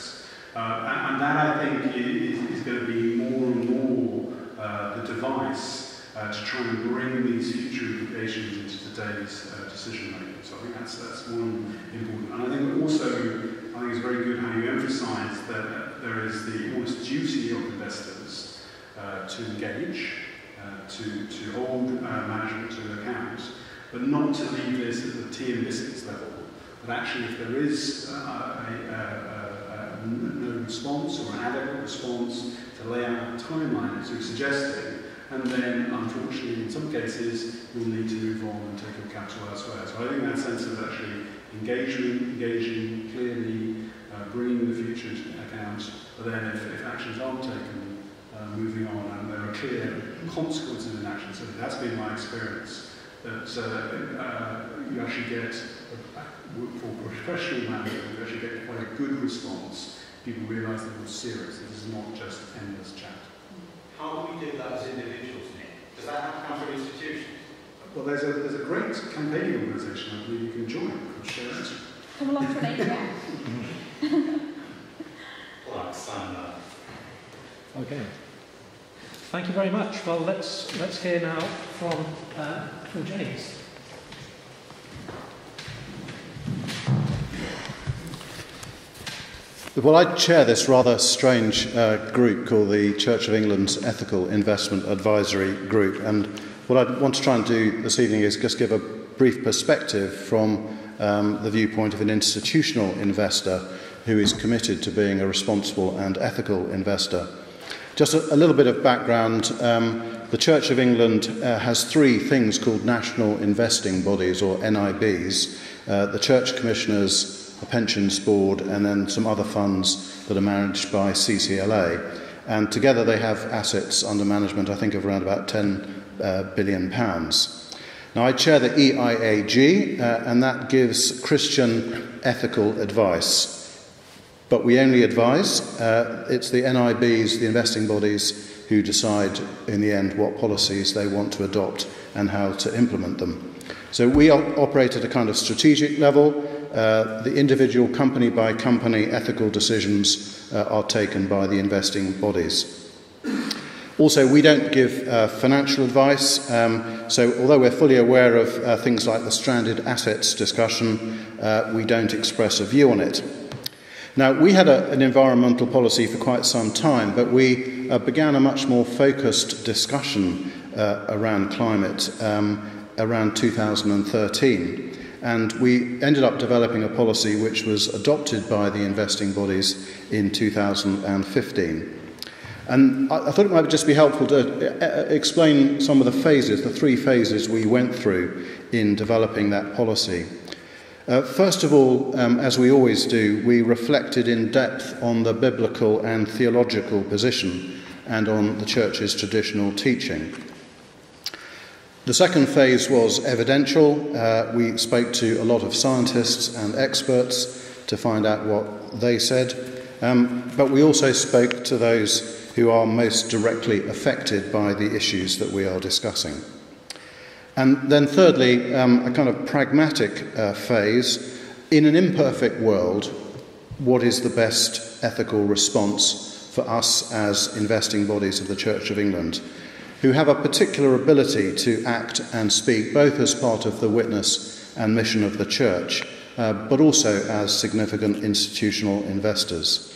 Uh, and, and, that, I think, is, is going to be more and more uh, the device uh, to try and bring these future implications into today's uh, decision making. So I think that's, that's one important. And I think also, I think it's very good how you emphasize that there is the almost duty of investors uh, to engage, to, to hold management to account, but not to leave this at the tea and biscuits level. But actually, if there is uh, a, a, no response or an adequate response, to lay out a timeline as you're suggesting, and then, unfortunately, in some cases, you'll need to move on and take your capital elsewhere. So I think that sense of actually engagement, engaging clearly, uh, bringing the future into account, but then if, if actions aren't taken, uh, moving on, and there are clear consequences in action. So that's been my experience that uh, you actually get, for professional management, you actually get quite a good response. People realise that we're serious. This is not just endless chat. How do we do that as individuals, Nick? Does that have to come from institutions? Well, there's a, there's a great campaigning organisation I believe you can join called Share It. Come along to an AGM. like sign up. Okay. Thank you very much. Well, let's let's hear now from uh, from James. Well, I chair this rather strange uh, group called the Church of England's Ethical Investment Advisory Group. And what I want to try and do this evening is just give a brief perspective from um, the viewpoint of an institutional investor who is committed to being a responsible and ethical investor. Just a, a little bit of background. Um, the Church of England uh, has three things called national investing bodies, or NIBs uh, the Church Commissioners, a pensions board, and then some other funds that are managed by CCLA. And together they have assets under management, I think, of around about 10 uh, billion pounds. Now, I chair the EIAG, uh, and that gives Christian ethical advice. But we only advise. Uh, it's the NIBs, the investing bodies, who decide in the end what policies they want to adopt and how to implement them. So we operate at a kind of strategic level. Uh, the individual company by company ethical decisions uh, are taken by the investing bodies. Also, we don't give uh, financial advice. Um, so, although we're fully aware of uh, things like the stranded assets discussion, uh, we don't express a view on it. Now, we had a, an environmental policy for quite some time, but we uh, began a much more focused discussion uh, around climate um, around 2013. And we ended up developing a policy which was adopted by the investing bodies in 2015. And I, I thought it might just be helpful to uh, uh, explain some of the phases, the three phases we went through in developing that policy. Uh, first of all, um, as we always do, we reflected in depth on the biblical and theological position and on the church's traditional teaching. The second phase was evidential. Uh, we spoke to a lot of scientists and experts to find out what they said, um, but we also spoke to those who are most directly affected by the issues that we are discussing. And then, thirdly, um, a kind of pragmatic uh, phase. In an imperfect world, what is the best ethical response for us as investing bodies of the Church of England, who have a particular ability to act and speak both as part of the witness and mission of the Church, uh, but also as significant institutional investors?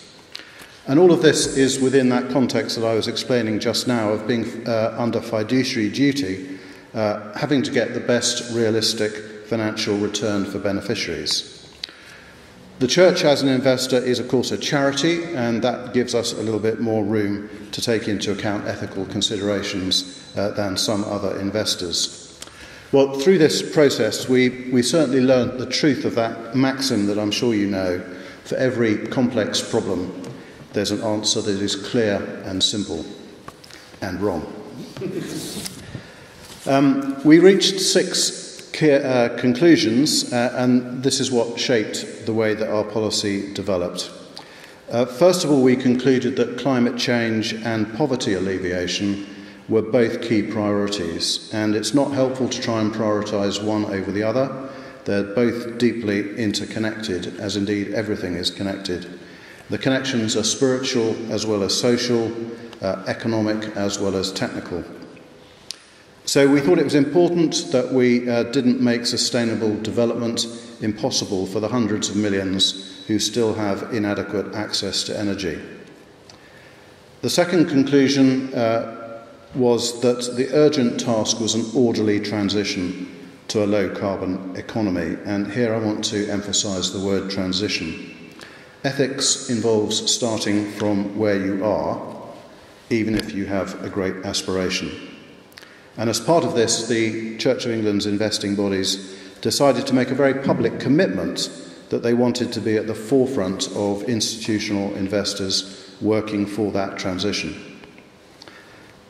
And all of this is within that context that I was explaining just now of being uh, under fiduciary duty uh, having to get the best realistic financial return for beneficiaries. The church, as an investor, is of course a charity, and that gives us a little bit more room to take into account ethical considerations uh, than some other investors. Well, through this process, we, we certainly learned the truth of that maxim that I'm sure you know for every complex problem, there's an answer that is clear and simple and wrong. um, we reached six clear, uh, conclusions, uh, and this is what shaped the way that our policy developed. Uh, first of all, we concluded that climate change and poverty alleviation were both key priorities, and it's not helpful to try and prioritise one over the other. They're both deeply interconnected, as indeed everything is connected. The connections are spiritual as well as social, uh, economic as well as technical. So we thought it was important that we uh, didn't make sustainable development impossible for the hundreds of millions who still have inadequate access to energy. The second conclusion uh, was that the urgent task was an orderly transition to a low carbon economy. And here I want to emphasize the word transition. Ethics involves starting from where you are, even if you have a great aspiration. And as part of this, the Church of England's investing bodies decided to make a very public commitment that they wanted to be at the forefront of institutional investors working for that transition.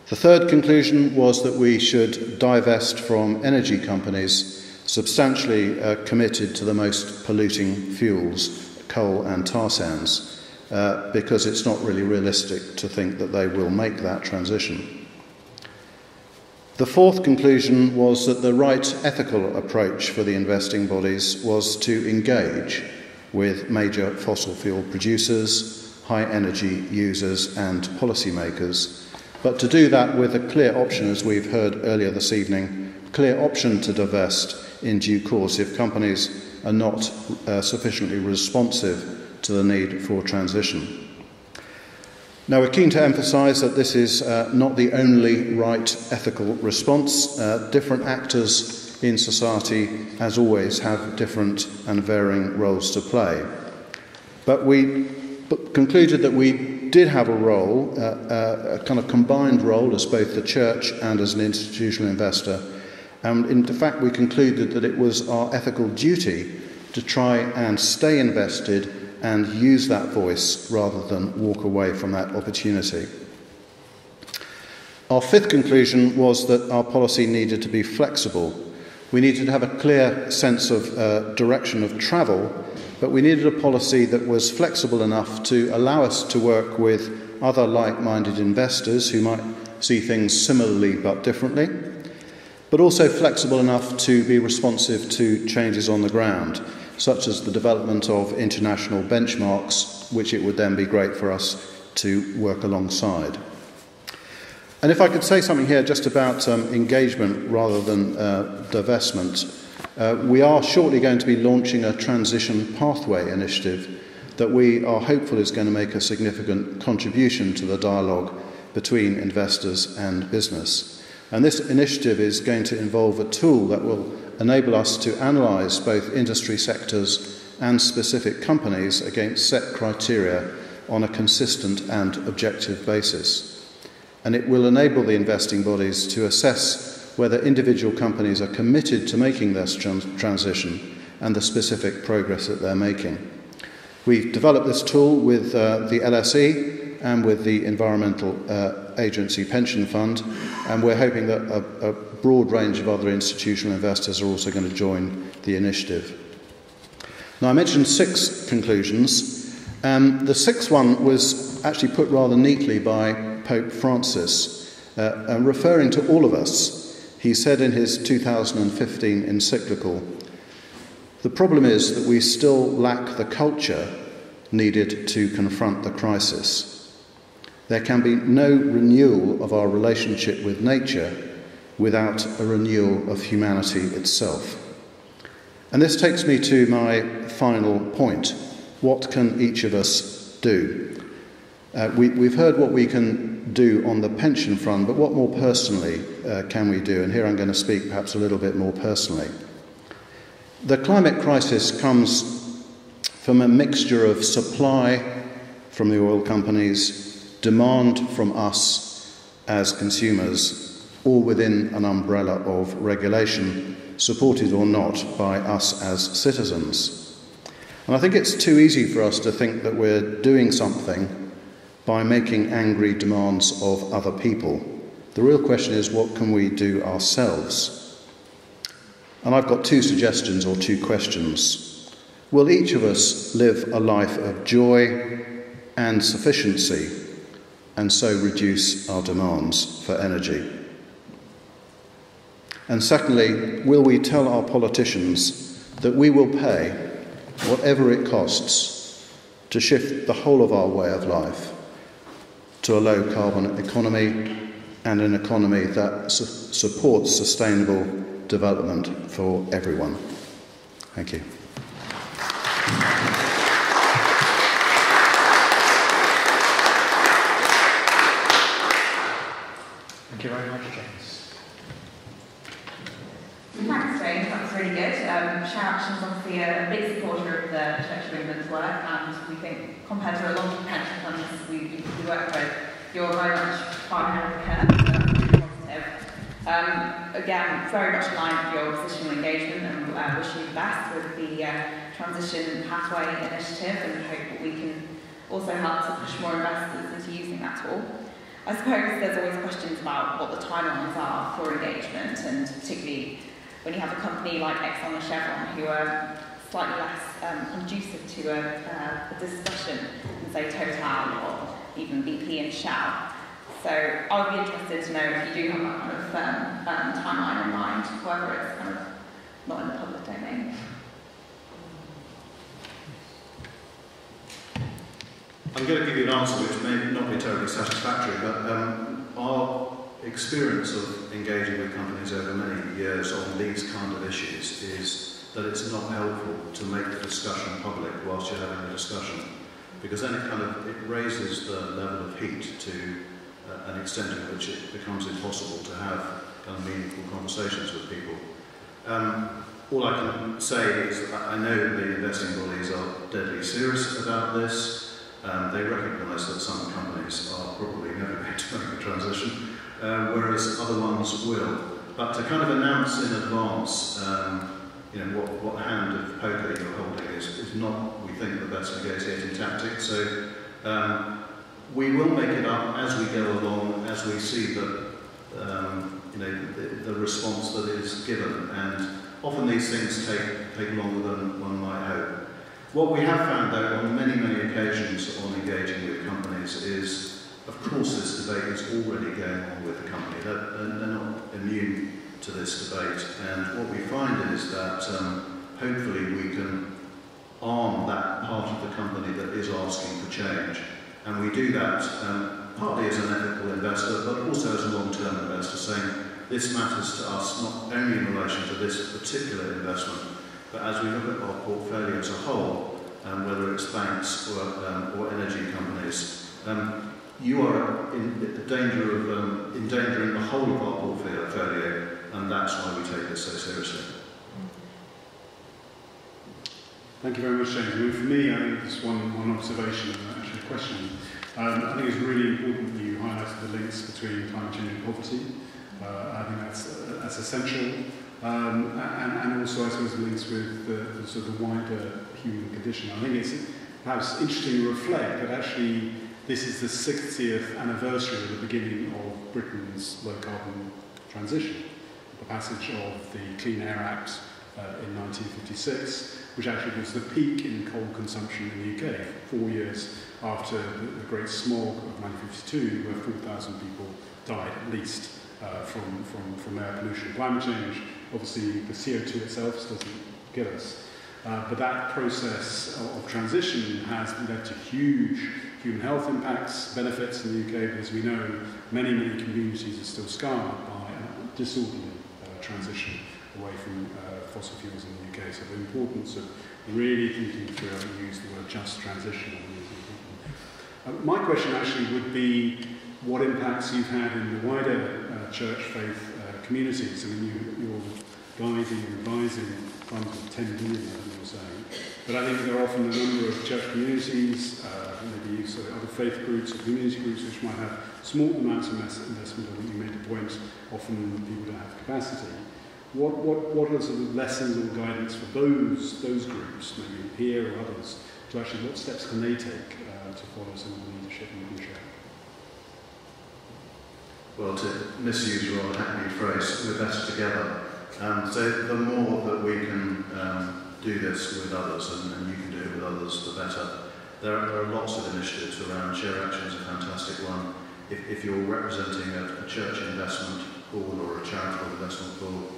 The third conclusion was that we should divest from energy companies substantially uh, committed to the most polluting fuels, coal and tar sands, uh, because it's not really realistic to think that they will make that transition. The fourth conclusion was that the right ethical approach for the investing bodies was to engage with major fossil fuel producers, high energy users, and policymakers but to do that with a clear option, as we've heard earlier this evening, clear option to divest in due course if companies are not uh, sufficiently responsive to the need for transition. Now, we're keen to emphasise that this is uh, not the only right ethical response. Uh, different actors in society, as always, have different and varying roles to play. But we concluded that we did have a role, uh, uh, a kind of combined role as both the church and as an institutional investor. And in fact, we concluded that it was our ethical duty to try and stay invested and use that voice rather than walk away from that opportunity. Our fifth conclusion was that our policy needed to be flexible. We needed to have a clear sense of uh, direction of travel but we needed a policy that was flexible enough to allow us to work with other like minded investors who might see things similarly but differently, but also flexible enough to be responsive to changes on the ground, such as the development of international benchmarks, which it would then be great for us to work alongside. And if I could say something here just about um, engagement rather than uh, divestment, uh, we are shortly going to be launching a transition pathway initiative that we are hopeful is going to make a significant contribution to the dialogue between investors and business. And this initiative is going to involve a tool that will enable us to analyse both industry sectors and specific companies against set criteria on a consistent and objective basis. And it will enable the investing bodies to assess whether individual companies are committed to making this trans- transition and the specific progress that they're making. We've developed this tool with uh, the LSE and with the Environmental uh, Agency Pension Fund, and we're hoping that a, a broad range of other institutional investors are also going to join the initiative. Now, I mentioned six conclusions. Um, the sixth one was actually put rather neatly by Pope Francis, uh, referring to all of us he said in his 2015 encyclical The problem is that we still lack the culture needed to confront the crisis. There can be no renewal of our relationship with nature without a renewal of humanity itself. And this takes me to my final point. What can each of us do? Uh, we, we've heard what we can do on the pension front, but what more personally uh, can we do? And here I'm going to speak perhaps a little bit more personally. The climate crisis comes from a mixture of supply from the oil companies, demand from us as consumers, all within an umbrella of regulation, supported or not by us as citizens. And I think it's too easy for us to think that we're doing something by making angry demands of other people. The real question is what can we do ourselves? And I've got two suggestions or two questions. Will each of us live a life of joy and sufficiency and so reduce our demands for energy? And secondly, will we tell our politicians that we will pay whatever it costs to shift the whole of our way of life to a low carbon economy and an economy that su- supports sustainable development for everyone. Thank you. Thank you very much, James. Thanks, James. That was really good. Um, Share Action's obviously a big supporter of the Church of England's work, and we think compared to a lot of pension funds we, we work with, you're very much far ahead of the curve. That's. Um, again, very much line with your positional engagement, and uh, wish you the best with the uh, Transition Pathway Initiative, and hope that we can also help to push more investors into using that tool. I suppose there's always questions about what the timelines are for engagement, and particularly when you have a company like Exxon and Chevron who are slightly less um, conducive to a, uh, a discussion than, say, Total or even BP and Shell. So I would be interested to know if you do have that kind of um, um, timeline in mind, whether it's kind of not in the public domain. I'm going to give you an answer which may not be terribly satisfactory, but um, our experience of engaging with companies over many years on these kind of issues is that it's not helpful to make the discussion public whilst you're having the discussion, because then it kind of it raises the level of heat to uh, an extent in which it becomes impossible to have kind of meaningful conversations with people. Um, all I can say is I know the investing bodies are deadly serious about this. Um, they recognise that some companies are probably never going to make the transition, uh, whereas other ones will. But to kind of announce in advance, um, you know, what, what hand of poker you're holding is, is not, we think, the best negotiating tactic. So um, we will make it up as we go along, as we see the, um, you know, the, the response that is given. And often these things take, take longer than one might hope. What we have found, though, on many, many occasions on engaging with companies is, of course, this debate is already going on with the company. They're, they're not immune to this debate. And what we find is that um, hopefully we can arm that part of the company that is asking for change. And we do that um, partly as an ethical investor, but also as a long-term investor, saying this matters to us not only in relation to this particular investment, but as we look at our portfolio as a whole, um, whether it's banks or, um, or energy companies, um, you are in danger of um, endangering the whole of our portfolio, and that's why we take this so seriously. Thank you very much, James. I mean, for me, I think just one, one observation and actually a question. Um, I think it's really important that you highlighted the links between climate change and poverty. Uh, I think that's, uh, that's essential. Um, and, and also, I suppose, links with the, the sort of the wider human condition. I think it's perhaps interesting to reflect that actually this is the 60th anniversary of the beginning of Britain's low carbon transition, the passage of the Clean Air Act uh, in 1956, which actually was the peak in coal consumption in the UK, four years after the, the Great Smog of 1952, where 4,000 people died at least uh, from, from, from air pollution. And climate change, obviously the CO2 itself doesn't get us. Uh, but that process of, transition has led to huge human health impacts, benefits in the UK, but as we know many, many communities are still scarred by a disorderly uh, transition away from uh, fossil fuels in the UK. So the importance of really thinking through, I use the word just transition. Uh, my question actually would be what impacts you've had in the wider uh, church faith uh, communities. I mean, you, you're guiding, advising funds of 10 billion, I think you were saying. But I think there are often a number of church communities, uh, maybe sort of other faith groups or community groups which might have small amounts of investment. I think you made a point, often people don't have capacity. What, what, what are sort of lessons or guidance for those, those groups, maybe here or others, to actually, what steps can they take uh, to follow some of the leadership can share? Well, to misuse your rather hackneyed phrase, we're better together. Um, so the more that we can um, do this with others, and, and you can do it with others, the better. There are, there are lots of initiatives around. Share Action is a fantastic one. If, if you're representing a, a church investment pool or a charitable investment pool,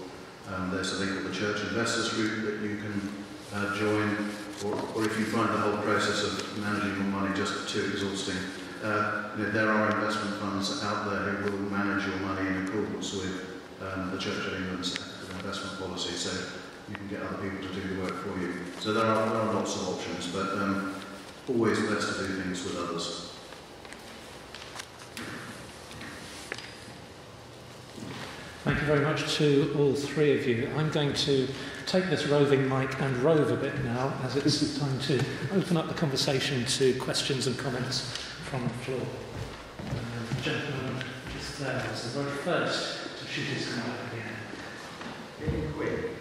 um, there's a thing called the Church Investors Group that you can uh, join, or, or if you find the whole process of managing your money just too exhausting, uh, you know, there are investment funds out there who will manage your money in accordance with um, the Church of England's investment policy, so you can get other people to do the work for you. So there are, there are lots of options, but um, always best to do things with others. Thank you very much to all three of you. I'm going to take this roving mic and rove a bit now, as it's time to open up the conversation to questions and comments from the floor. Uh, the gentleman just there was the very first shoot his hand up again. Really quick.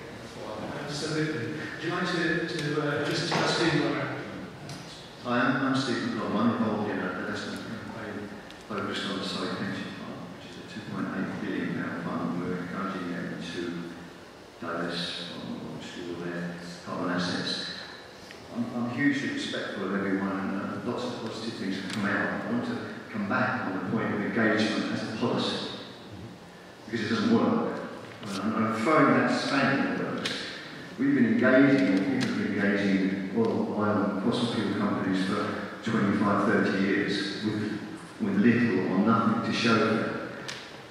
Absolutely. Would you like to, to uh, just tell us who you I'm, I'm Stephen Cobb. I'm involved in a investment campaign focused on the Surrey Pension Fund, which is a £2.8 billion fund. We're encouraging them to divest from obviously all their carbon assets. I'm, I'm hugely respectful of everyone and uh, lots of positive things have come out. I want to come back on the point of engagement as a policy because it doesn't work. I'm, I'm throwing that spank the works. We've been engaging, or people have been engaging oil, oil and fossil fuel companies for 25, 30 years with, with little or nothing to show it.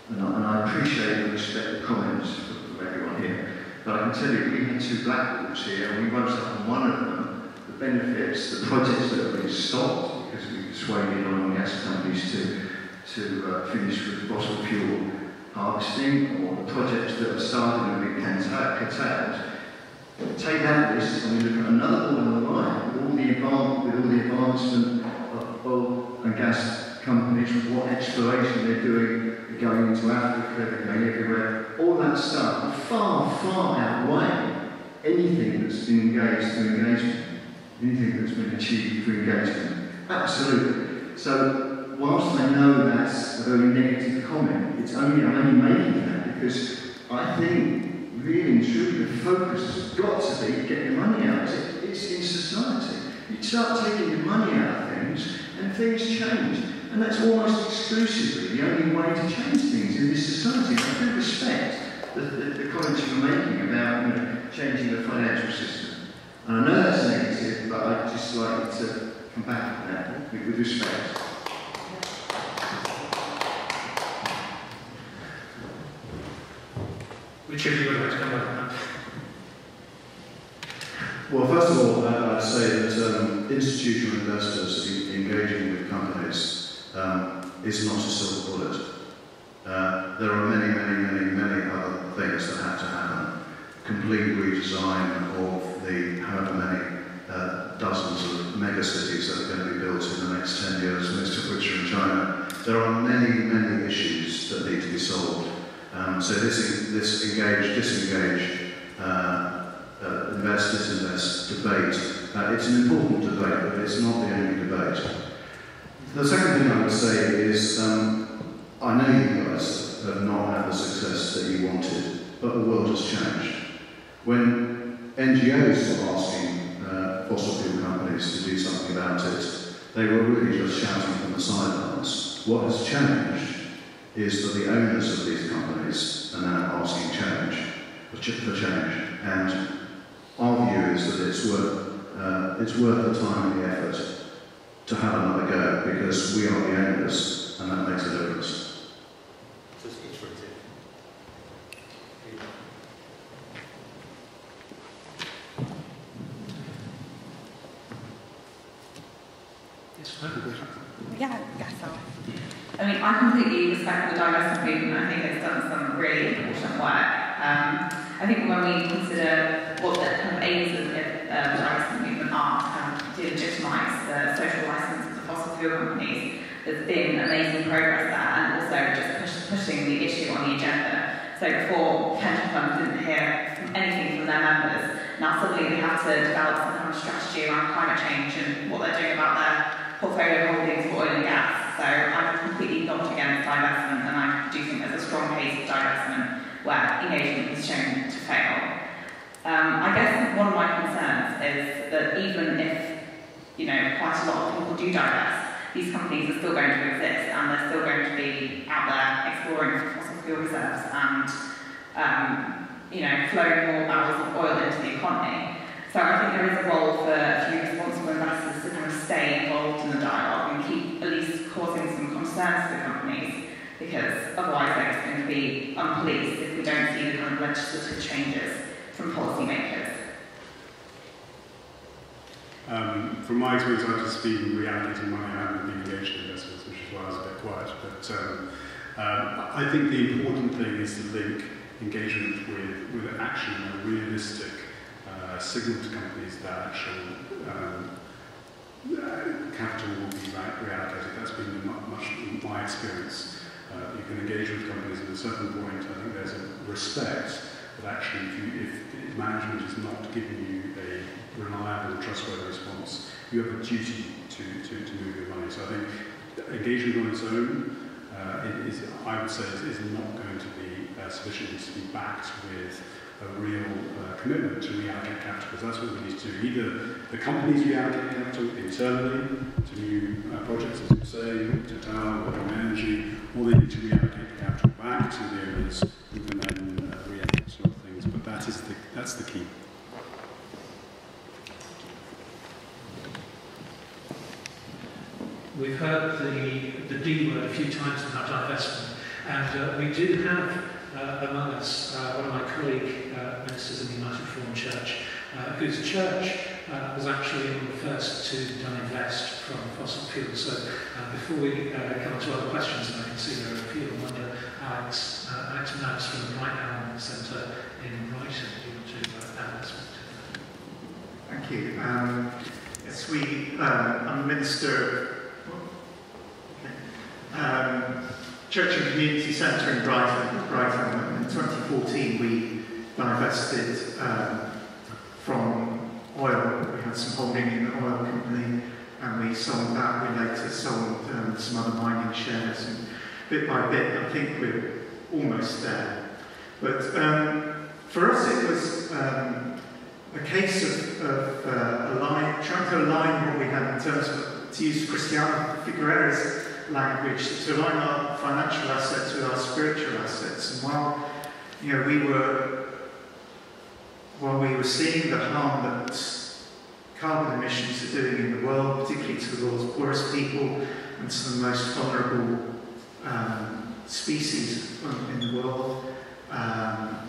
And I, and I appreciate and respect the comments from everyone here. But I can tell you, we had two black books here, and we wrote up on one of them the benefits, the projects that have been stopped because we persuaded oil and gas companies to, to uh, finish with fossil fuel harvesting, or the projects that have started and been curtailed. Take that list and we look at another one on the line with all the with all the advancement of oil and gas companies, what exploration they're doing, they're going into Africa, they're going everywhere. All that stuff far, far outweigh anything that's been engaged through engagement, anything that's been achieved through engagement. Absolutely. So whilst I know that's a very negative comment, it's only I'm only making that because I think really and truly the focus has got to be getting money out. Of it, it's in society. You start taking your money out of things and things change. And that's almost exclusively the only way to change things in this society. I do respect the, the, the comments you were making about you know, changing the financial system. And I know that's negative, but I'd just like to come back on that with respect. Which of you would like to come back Well, first of all, I'd say that um, institutional investors e- engaging with companies um, is not a silver bullet. Uh, there are many, many, many, many other things that have to happen. Complete redesign of the however many uh, dozens of megacities that are going to be built in the next 10 years, most of which are in China. There are many, many issues that need to be solved. Um, so this, this engage, disengage, uh, uh, invest, disinvest debate, uh, it's an important debate, but it's not the only debate. The second thing I would say is, um, I know you guys have not had the success that you wanted, but the world has changed. When NGOs were asking uh, fossil fuel companies to do something about it, they were really just shouting from the sidelines. What has changed is that the owners of these companies are now asking change for, ch- change, and our view is that it's worth uh, it's worth the time and the effort to have another go because we are the owners, and that makes a difference. So it's iterative. Yes, Yeah, I guess so. I mean, I completely respect the divestment movement. I think it's done some really important work. Um, I think when we consider what the kind of aims of the uh, divestment movement are to kind of delegitimise the social licence of the fossil fuel companies, there's been amazing progress there and also just push, pushing the issue on the agenda. So before pension funds didn't hear from anything from their members, now suddenly they have to develop some kind of strategy around climate change and what they're doing about their portfolio holdings for oil and gas. So I'm completely not against divestment and I do think there's a strong case for divestment where engagement is shown to fail. Um, I guess one of my concerns is that even if you know quite a lot of people do divest, these companies are still going to exist and they're still going to be out there exploring fossil fuel reserves and um, you know flowing more barrels of oil into the economy. So I think there is a role for a few responsible investors to kind of stay involved in the dialogue and keep at least causing some concerns the companies because otherwise they're going to be unpoliced if we don't see the kind of legislative changes from policymakers. Um, from my experience, I've just been reallocating money. I haven't been engaged in investments, which is why I was a bit quiet. But um, uh, I think the important thing is to link engagement with, with action and a realistic uh, signal to companies that actual um, capital will be reallocated. That's been much my experience. Uh, you can engage with companies at a certain point. I think there's a respect that actually if, you, if management is not giving you a reliable, trustworthy response, you have a duty to, to, to move your money. So I think engagement on its own uh, is, I would say, is, not going to be uh, sufficient. to be backed with a real uh, commitment to reallocate capital, because that's what we need to do. Either the companies reallocate capital internally to new uh, projects, as you say, to Total, or Energy, or they need to reallocate the capital back to the owners who can then uh, reallocate sort of things. But that is the, that's the key. We've heard the, the D word a few times about divestment, and uh, we do have uh, among us uh, one of my colleague uh, ministers in the United Reformed Church, uh, whose church uh, was actually the first to divest from fossil fuels. So uh, before we uh, come to other questions, and I can see there are a few, I wonder, Alex, uh, Alex from the Brighton Centre in Brighton, you want to uh, add this Thank you. Um, yes, we, uh, I'm a minister. Um, Church and Community Centre in Brighton, Brighton. In 2014, we divested um, from oil. We had some holding in the oil company, and we sold that. We later sold um, some other mining shares, and bit by bit, I think we're almost there. But um, for us, it was um, a case of, of uh, align, trying to align what we had in terms of, to use Christiana Figueres's language, to align our financial assets with our spiritual assets. And while you know, we were while we were seeing the harm that carbon emissions are doing in the world, particularly to the world's poorest people and to the most vulnerable um, species in the world, um,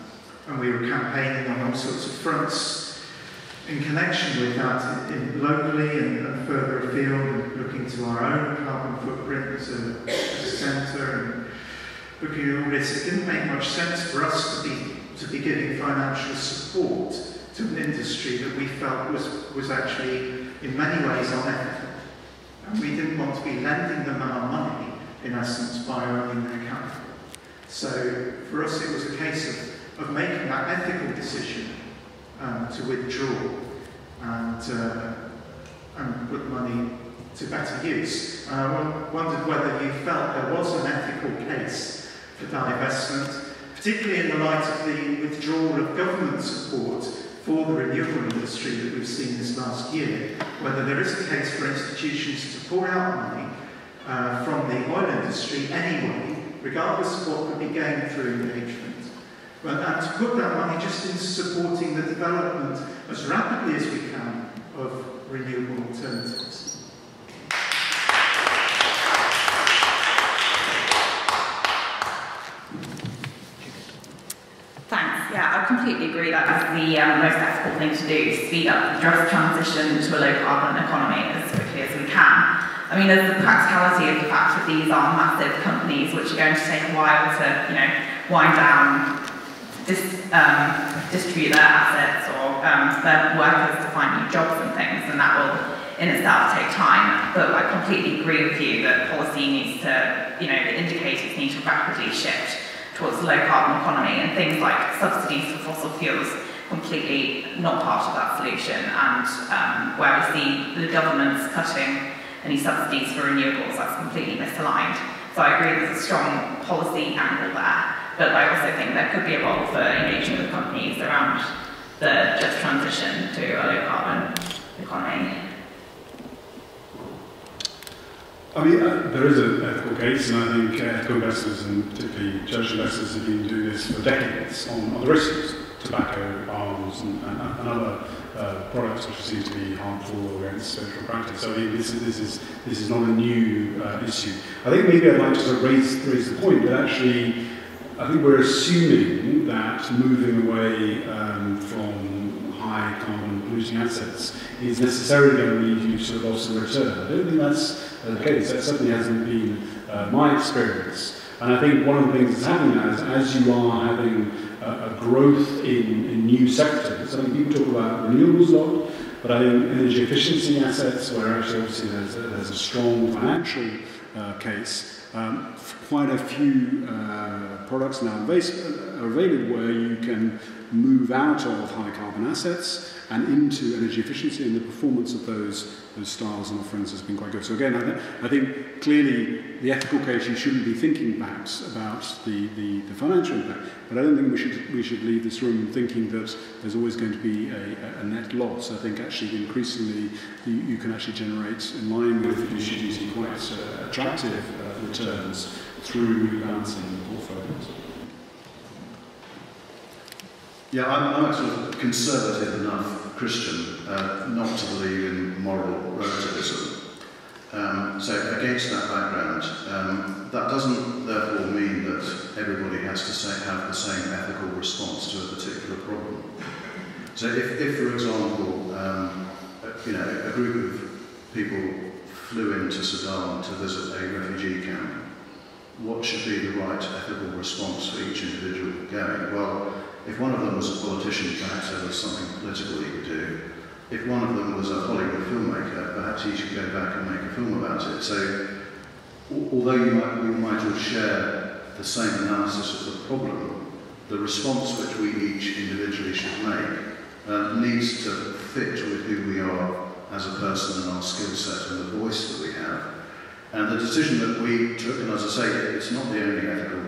and we were campaigning on all sorts of fronts in connection with that in, locally and, and, further afield and looking to our own carbon footprint as a, as a centre and looking at all this, it didn't make much sense for us to be to be giving financial support to an industry that we felt was, was actually in many ways unethical. And we didn't want to be lending them our money, in essence, by owning their capital. So for us it was a case of, of making that ethical decision um, to withdraw and, uh, and put money to better use. I wondered whether you felt there was an ethical case for divestment particularly in the light of the withdrawal of government support for the renewable industry that we've seen this last year, whether there is a case for institutions to pour out money uh, from the oil industry anyway, regardless of what could be gained through engagement, and to put that money just into supporting the development as rapidly as we can of renewable alternatives. Thanks. Yeah, I completely agree that is the um, most ethical thing to do, speed up the just transition to a low carbon economy as quickly as we can. I mean, there's the practicality of the fact that these are massive companies which are going to take a while to, you know, wind down dis, um, distribute their assets or um, their workers to find new jobs and things, and that will in itself take time. But I completely agree with you that policy needs to, you know, the indicators need to rapidly shift towards a low carbon economy and things like subsidies for fossil fuels completely not part of that solution and um, where we see the government's cutting any subsidies for renewables, that's completely misaligned. So I agree there's a strong policy angle there, but I also think there could be a role for engaging with companies around the just transition to a low carbon economy. I mean, uh, there is an ethical case, and I think uh, ethical investors and particularly Church investors have been doing this for decades on, the risks, of tobacco, arms, and, and, and other uh, products which seem to be harmful against social practice. So I mean, this is, this is, this is not a new uh, issue. I think maybe I'd like to sort of raise, raise the point that actually, I think we're assuming that moving away um, from high carbon polluting assets is necessarily going to lead you to a loss of return. I don't think that's the case. That certainly hasn't been uh, my experience. And I think one of the things that's happening now is as you are having a, a growth in, in new sectors, I mean, people talk about renewables a lot, but I think energy efficiency assets, where actually obviously there's a, there's a strong financial uh, case, um, quite a few uh, products now are available where you can move out of high carbon assets and into energy efficiency and the performance of those those styles and offerings has been quite good. So again, I, th I think clearly the ethical case you shouldn't be thinking perhaps about the, the, the financial impact, but I don't think we should, we should leave this room thinking that there's always going to be a, a net loss. I think actually increasingly you, you can actually generate, in line with introducing quite uh, attractive uh, returns through rebalancing the Yeah, I'm, I'm actually conservative enough Christian uh, not to believe in moral relativism. Um, so against that background, um, that doesn't therefore mean that everybody has to say, have the same ethical response to a particular problem. So if, if for example, um, you know, a group of people flew into Sudan to visit a refugee camp, what should be the right ethical response for each individual going? Well, if one of them was a politician, perhaps there was something political he could do. If one of them was a Hollywood filmmaker, perhaps he should go back and make a film about it. So, although you might, we might all share the same analysis of the problem, the response which we each individually should make uh, needs to fit with who we are as a person and our skill set and the voice that we have. And the decision that we took, and as I say, it's not the only ethical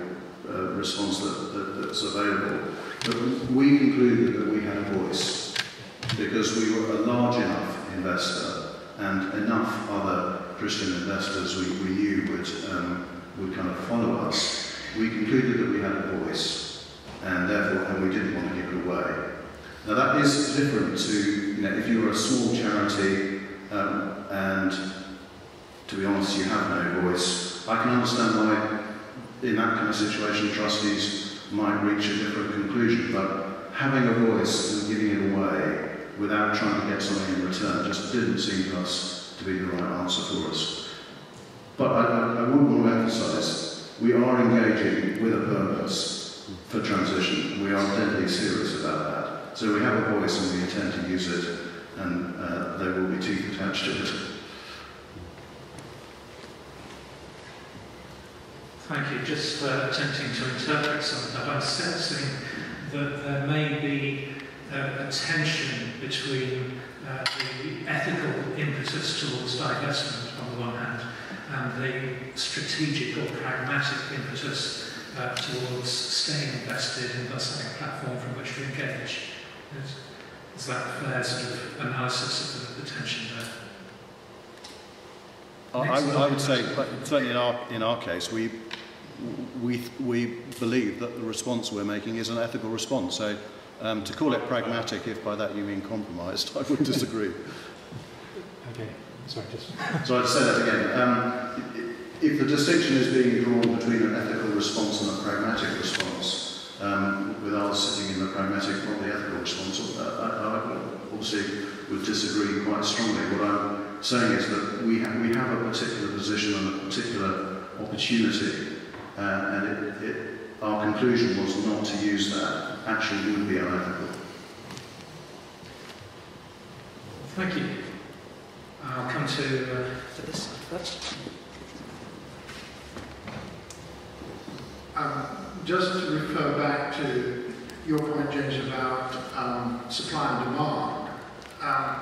uh, response that, that, that's available, but we concluded that we had a voice because we were a large enough investor and enough other Christian investors we, we knew would, um, would kind of follow us. We concluded that we had a voice and therefore and we didn't want to give it away. Now that is different to, you know, if you're a small charity um, and to be honest, you have no voice. I can understand why in that kind of situation trustees might reach a different conclusion, but having a voice and giving it away without trying to get something in return just didn't seem to us to be the right answer for us. But I, I, would want to emphasise, we are engaging with a purpose for transition. We are deadly serious about that. So we have a voice and we intend to use it, and uh, there will be teeth attached to it. Thank you. Just uh, attempting to interpret some of that, I'm sensing that there may be uh, a tension between uh, the ethical impetus towards divestment on the one hand and the strategic or pragmatic impetus uh, towards staying invested and thus having a platform from which to engage. Is, is that fair sort of analysis of the, the tension there? I, I would say, certainly in our, in our case, we, we, we believe that the response we're making is an ethical response. So um, to call it pragmatic, if by that you mean compromised, I would disagree. okay, sorry, just... so I'd say that again. Um, if the distinction is being drawn between an ethical response and a pragmatic response, um, with ours sitting in the pragmatic, not the ethical response, I, I obviously would disagree quite strongly. What I'm saying is that we, ha we have a particular position and a particular opportunity Uh, and it, it, our conclusion was not to use that actually would be unethical. Thank you. I'll come to, uh, to this first. Um, just to refer back to your point, James, about um, supply and demand, um,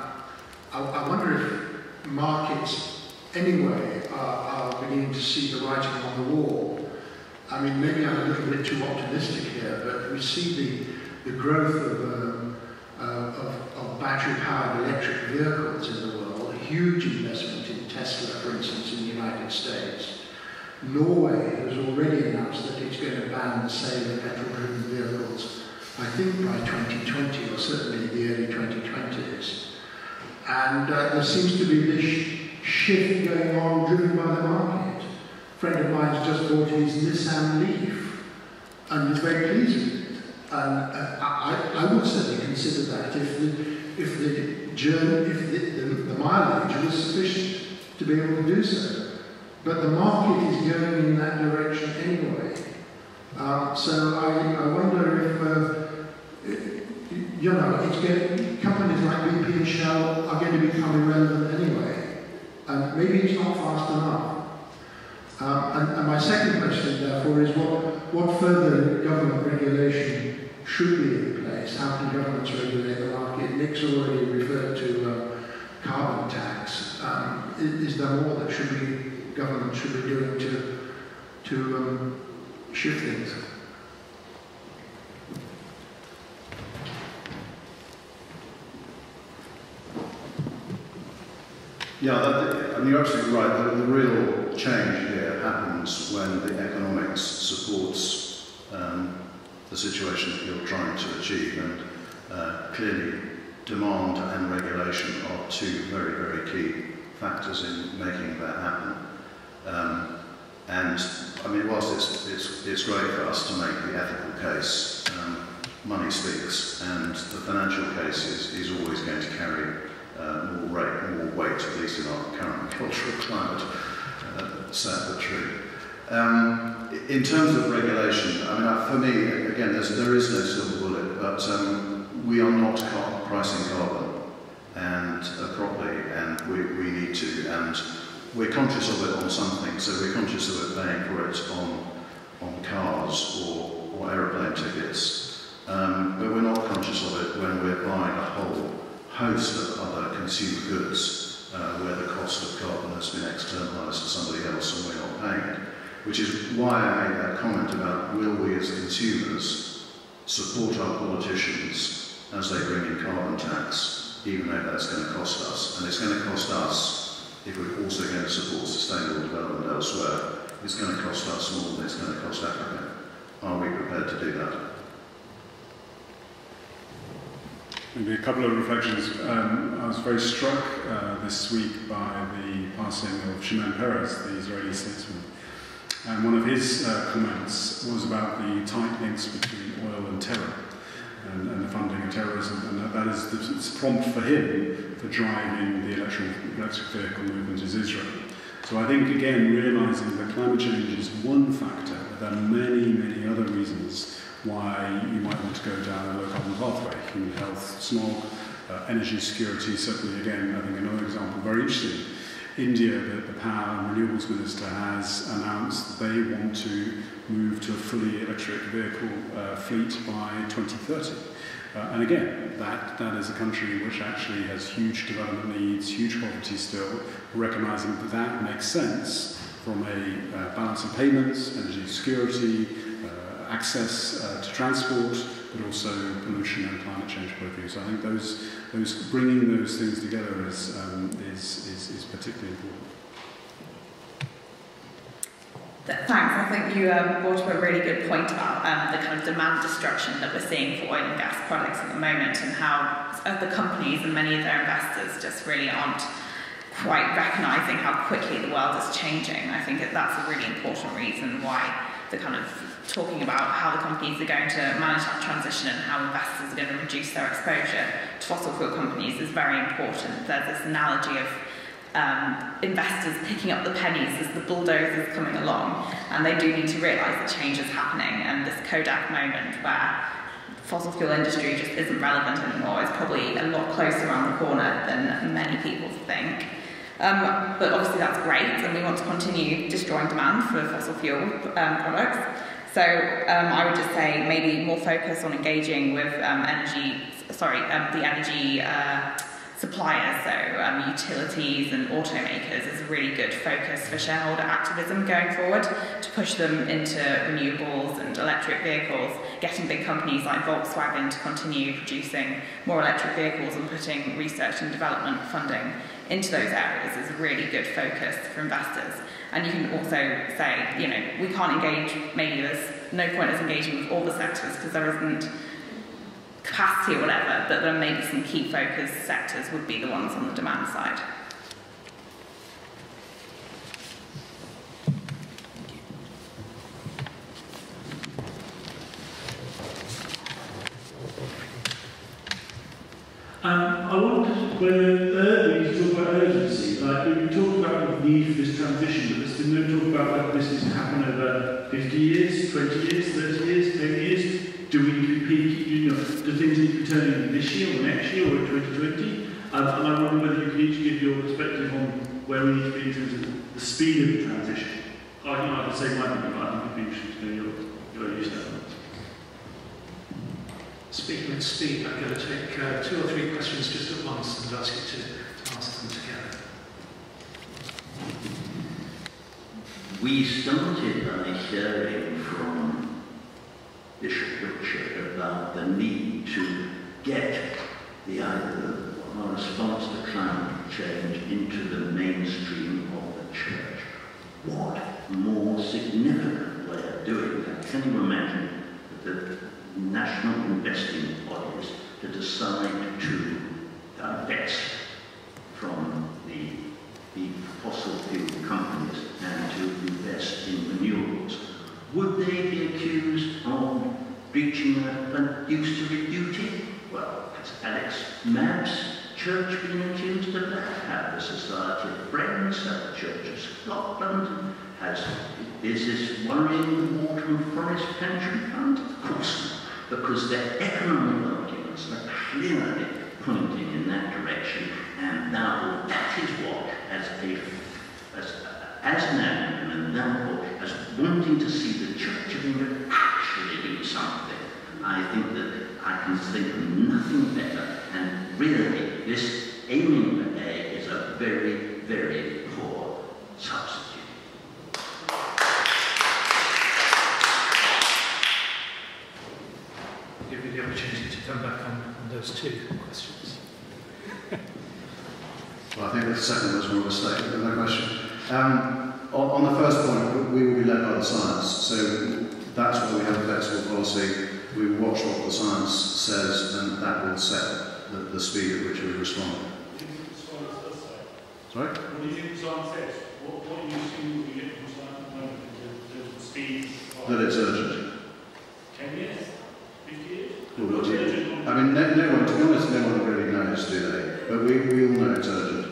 I, I wonder if markets anyway are, are beginning to see the writing on the wall. I mean, maybe I'm a little bit too optimistic here, but we see the, the growth of, um, uh, of, of battery-powered electric vehicles in the world, a huge investment in Tesla, for instance, in the United States. Norway has already announced that it's going to ban the sale of petrol-driven vehicles, I think by 2020 or certainly the early 2020s. And uh, there seems to be this shift going on driven by the market. A friend of mine's just bought his Nissan Leaf and is very pleased with it. And uh, I, I would certainly consider that if the, if the journey, if the, the, the mileage was sufficient to be able to do so. But the market is going in that direction anyway. Um, so I, I wonder if, uh, you know, it's companies like BP and Shell are going to become irrelevant anyway. And maybe it's not fast enough. Um, and, and my second question, therefore, is what, what further government regulation should be in place? How can governments regulate the market? Nick's already referred to uh, carbon tax. Um, is, is there more that should be government should be doing to, to um, shift things. Yeah, that, you're absolutely right. The, the, real change here happens when the economics supports um, the situation that you're trying to achieve. And uh, clearly, demand and regulation are two very, very key factors in making that happen. Um, and I mean, whilst it's, it's, it's great for us to make the ethical case, um, money speaks, and the financial case is, is always going to carry uh, more, rate, more weight, at least in our current cultural climate, uh, sad but true. Um, in terms of regulation, I mean, for me, again, there is no silver bullet, but um, we are not pricing carbon and uh, properly, and we, we need to. And we're conscious of it on something, so we're conscious of it paying for it on, on cars or, or aeroplane tickets. Um, but we're not conscious of it when we're buying a whole host of other consumer goods uh, where the cost of carbon has been externalised to somebody else and we're not paying it. Which is why I made that comment about will we as consumers support our politicians as they bring in carbon tax, even though that's going to cost us. And it's going to cost us if we're also going to support sustainable development elsewhere, it's going to cost us more than it's going to cost Africa. Are we prepared to do that? Maybe a couple of reflections. Um, I was very struck uh, this week by the passing of Shimon Peres, the Israeli statesman. And one of his uh, comments was about the tight links between oil and terror and, and the funding of terrorism. And that is the prompt for him for driving the electric, electric vehicle movement is Israel. So I think, again, realizing that climate change is one factor, but there are many, many other reasons why you might want to go down a low carbon pathway. Human health, smog, uh, energy security, certainly, again, I think another example, very interesting. India, the, the Power and Renewables Minister, has announced that they want to move to a fully electric vehicle uh, fleet by 2030. Uh, and again, that, that is a country which actually has huge development needs, huge poverty still, recognizing that that makes sense from a uh, balance of payments, energy security, access uh, to transport, but also pollution and climate change point of view. So I think those, those bringing those things together is, um, is, is, is particularly important. Thanks. I think you um, brought up a really good point about um, the kind of demand destruction that we're seeing for oil and gas products at the moment and how the companies and many of their investors just really aren't quite recognising how quickly the world is changing. I think that that's a really important reason why the kind of talking about how the companies are going to manage that transition and how investors are going to reduce their exposure to fossil fuel companies is very important. There's this analogy of um, investors picking up the pennies as the bulldozer is coming along, and they do need to realise that change is happening. And this Kodak moment where fossil fuel industry just isn't relevant anymore. is probably a lot closer around the corner than many people think. Um, but obviously that's great, and we want to continue destroying demand for fossil fuel um, products. So um, I would just say maybe more focus on engaging with um, energy, sorry, um, the energy uh, suppliers, so um, utilities and automakers is a really good focus for shareholder activism going forward to push them into renewables and electric vehicles, getting big companies like Volkswagen to continue producing more electric vehicles and putting research and development funding into those areas is a really good focus for investors. And you can also say, you know, we can't engage, maybe there's no point us engaging with all the sectors because there isn't capacity or whatever, but there may be some key focus sectors would be the ones on the demand side. I wondered whether uh, you talk about urgency, like you talk about the need for this transition, but there's no talk about whether this is to happen over 50 years, 20 years, 30 years, 10 years. Do we need to peak, you know, do things need to be turning this year or next year or in 2020? Um, and I wonder whether you could each give your perspective on where we need to be in terms of the speed of the transition. I could say my opinion, but I think it'd be interesting to know your, your use that. Speaking of speed, I'm going to take uh, two or three questions just at once and ask you to, to answer them together. We started by hearing from Bishop Richard about the need to get the idea our response to climate change into the mainstream of the church. What more significant way of doing that? Can you imagine that national investing bodies to decide to divest from the, the fossil fuel companies and to invest in renewables? Would they be accused of breaching a fiduciary duty? Well, has Alex Mabb's church been accused of that? Have the Society of Friends, have the Church of Scotland? Has, is this worrying the Waltham Forest Pension Fund? Of course not, because their economic arguments are clearly pointing in that direction, and now that is what, as a as, as an admin, and therefore as wanting to see the Church of England actually do something, I think that I can think of nothing better. And really, this aiming for A is a very, very poor substitute. Give you the opportunity to come back on, on those two questions. well, I think the second was more of a statement, no question. Um, on, on the first point, we will be led by the science. So that's why we have a flexible policy. We will watch what the science says, and that will set the, the speed at which we respond. Sorry? What do you think the science says? What, what are you seeing we get from science at the moment in terms of speed? That it's urgent. 10 years? 50 years? Well, what do you, I mean, no, no to be honest, no one really knows, do they? But we, we all know it's urgent.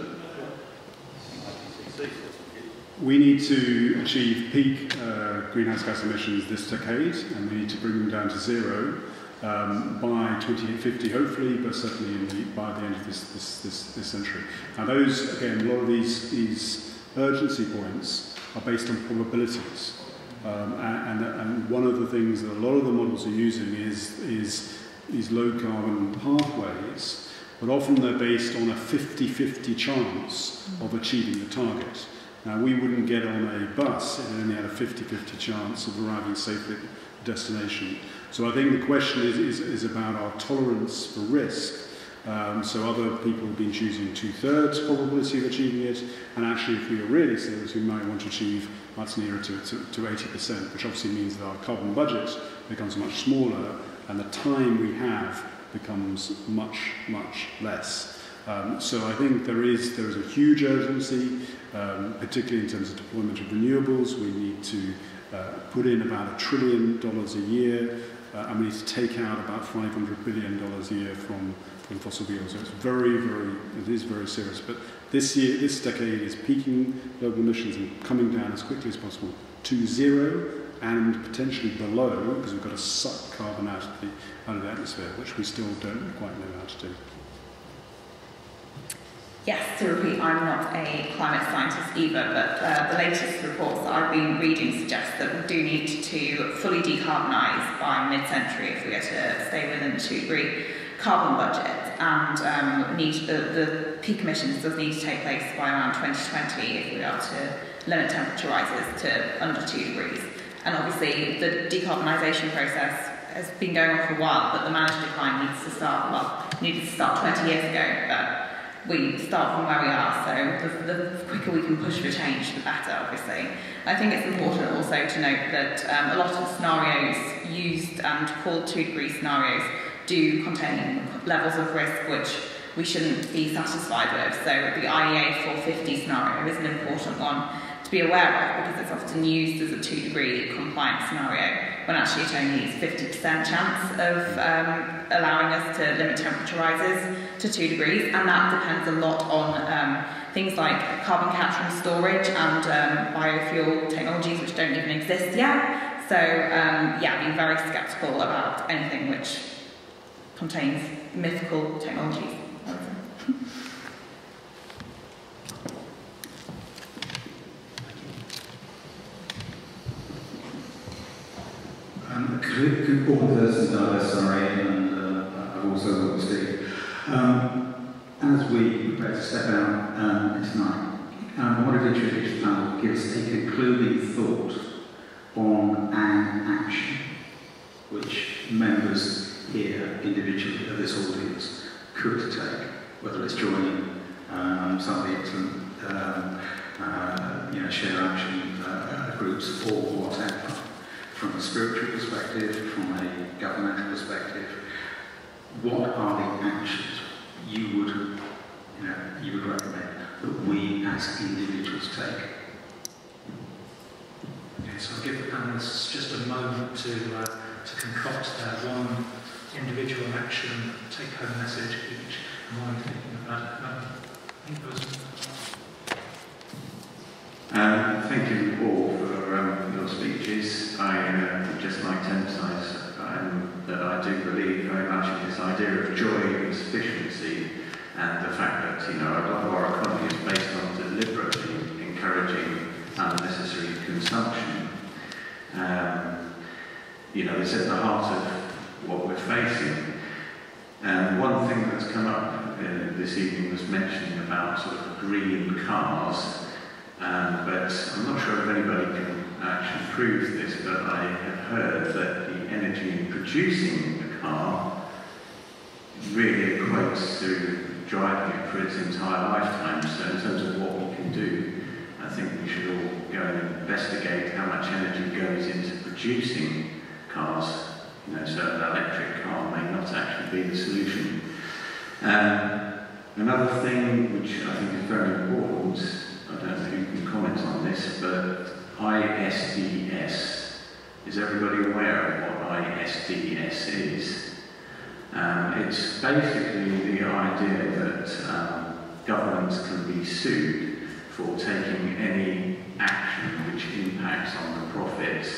We need to achieve peak uh, greenhouse gas emissions this decade, and we need to bring them down to zero um, by 2050, hopefully, but certainly the, by the end of this, this, this, this century. Now, those, again, a lot of these, these urgency points are based on probabilities. Um, and, and, and one of the things that a lot of the models are using is, is these low carbon pathways, but often they're based on a 50-50 chance of achieving the target. Now, we wouldn't get on a bus if it only had a 50-50 chance of arriving safely at the destination. So I think the question is, is, is about our tolerance for risk. Um, so other people have been choosing two-thirds probability of achieving it, and actually if we are really serious, we might want to achieve much nearer to, to, to 80%, which obviously means that our carbon budget becomes much smaller, and the time we have becomes much, much less. Um, so I think there is, there is a huge urgency, um, particularly in terms of deployment of renewables. We need to uh, put in about a trillion dollars a year, uh, and we need to take out about $500 billion a year from, from fossil fuels. So it's very, very, it is very serious. But this year, this decade is peaking global emissions and coming down as quickly as possible to zero and potentially below, because we've got to suck carbon out of the, out of the atmosphere, which we still don't quite know how to do. Yes, to repeat, I'm not a climate scientist either, but uh, the latest reports that I've been reading suggest that we do need to fully decarbonise by mid-century if we are to stay within the two-degree carbon budget, and um, need the, the peak emissions does need to take place by around 2020 if we are to limit temperature rises to under two degrees. And obviously, the decarbonisation process has been going on for a while, but the managed decline needs to start, well, needed to start 20 years ago, but we start from where we are, so the, the quicker we can push for change, the better, obviously. I think it's important also to note that um, a lot of scenarios used and called two-degree scenarios do contain levels of risk which we shouldn't be satisfied with. So the IEA 450 scenario is an important one to be aware of because it's often used as a two-degree compliance scenario when actually it only is 50% chance of um, allowing us to limit temperature rises to two degrees, and that depends a lot on um, things like carbon capture and storage and um, biofuel technologies which don't even exist yet. So um, yeah, be very sceptical about anything which contains mythical technologies. Um, Paul Thurston, sorry, and uh, I've also to speak. Um, as we prepare to step out um, tonight, um, what if introduce panel gives a concluding thought on an action which members here, individually of this audience, could take, whether it's joining um, some of the excellent um, uh, you know, share action uh, groups or whatever from a spiritual perspective, from a governmental perspective, what are the actions you would, you know, you would recommend that we as individuals take? Okay, so I'll give the panelists just a moment to, uh, to concoct their one individual action, take-home message each, and while I'm thinking about it, um, thank you all for um, your speeches. I uh, um, that I do believe very much in this idea of joy and sufficiency and the fact that you know a lot of our economy is based on deliberately encouraging unnecessary consumption. Um, you know, it's at the heart of what we're facing. And one thing that's come up uh, this evening was mentioning about sort of green cars. Um, but I'm not sure if anybody can actually proves this, but I have heard that the energy in producing the car really equates to driving it for its entire lifetime. So in terms of what we can do, I think we should all go and investigate how much energy goes into producing cars. You know, so an electric car may not actually be the solution. Um, another thing which I think is very important I don't know who can comment on this, but ISDS. Is everybody aware of what ISDS is? Um, it's basically the idea that um, governments can be sued for taking any action which impacts on the profits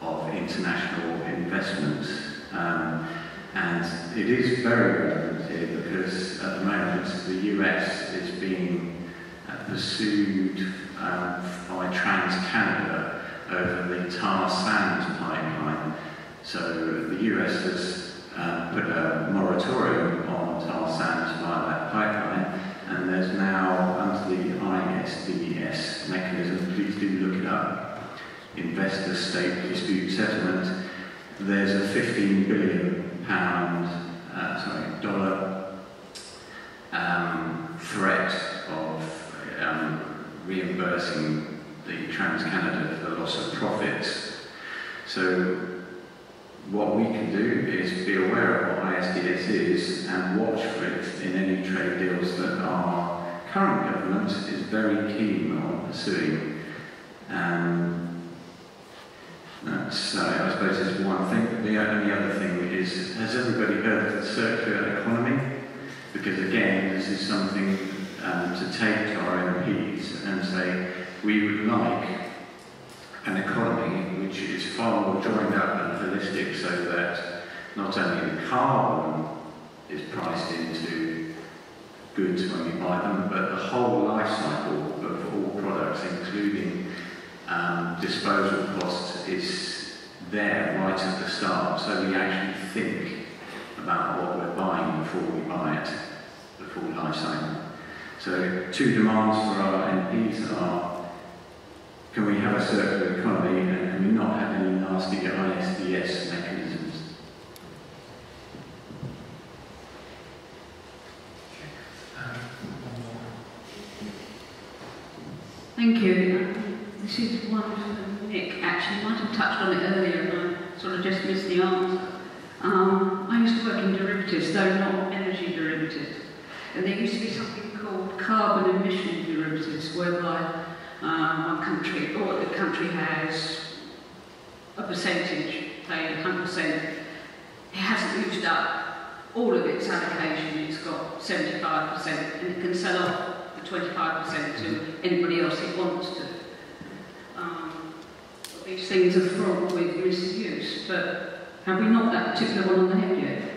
of international investments. Um, and it is very relevant here because at the moment the US is being pursued um, by TransCanada over the tar sands pipeline. So the US has uh, put a moratorium on tar sands via that pipeline, and there's now, under the ISDS mechanism, please do look it up, investor state dispute settlement, there's a 15 billion pound, uh, sorry, dollar um, threat of um, reimbursing the TransCanada for the loss of profits. So what we can do is be aware of what ISDS is and watch for it in any trade deals that our current government is very keen on pursuing. Um, that's, uh, I suppose, is one thing. The only other thing is, has everybody heard of the circular economy? Because again, this is something um, to take to our MPs and say, we would like an economy which is far more joined up and holistic so that not only the carbon is priced into goods when we buy them, but the whole life cycle of all products, including um, disposal costs, is there right at the start. So we actually think about what we're buying before we buy it, the full life cycle. So two demands for our MPs are, can we have a circular economy and can we not have any nasty ISDS mechanisms? Thank you. This is one for Nick. Actually, might have touched on it earlier and I sort of just missed the answer. Um, I used to work in derivatives, though not energy derivatives. And there used to be something called carbon emission derivatives, whereby um, one country, or the country has a percentage, say 100%, it hasn't used up all of its allocation, it's got 75%, and it can sell off the 25% to anybody else it wants to. Um, these things are fraught with misuse, but have we not that particular one on the head yet?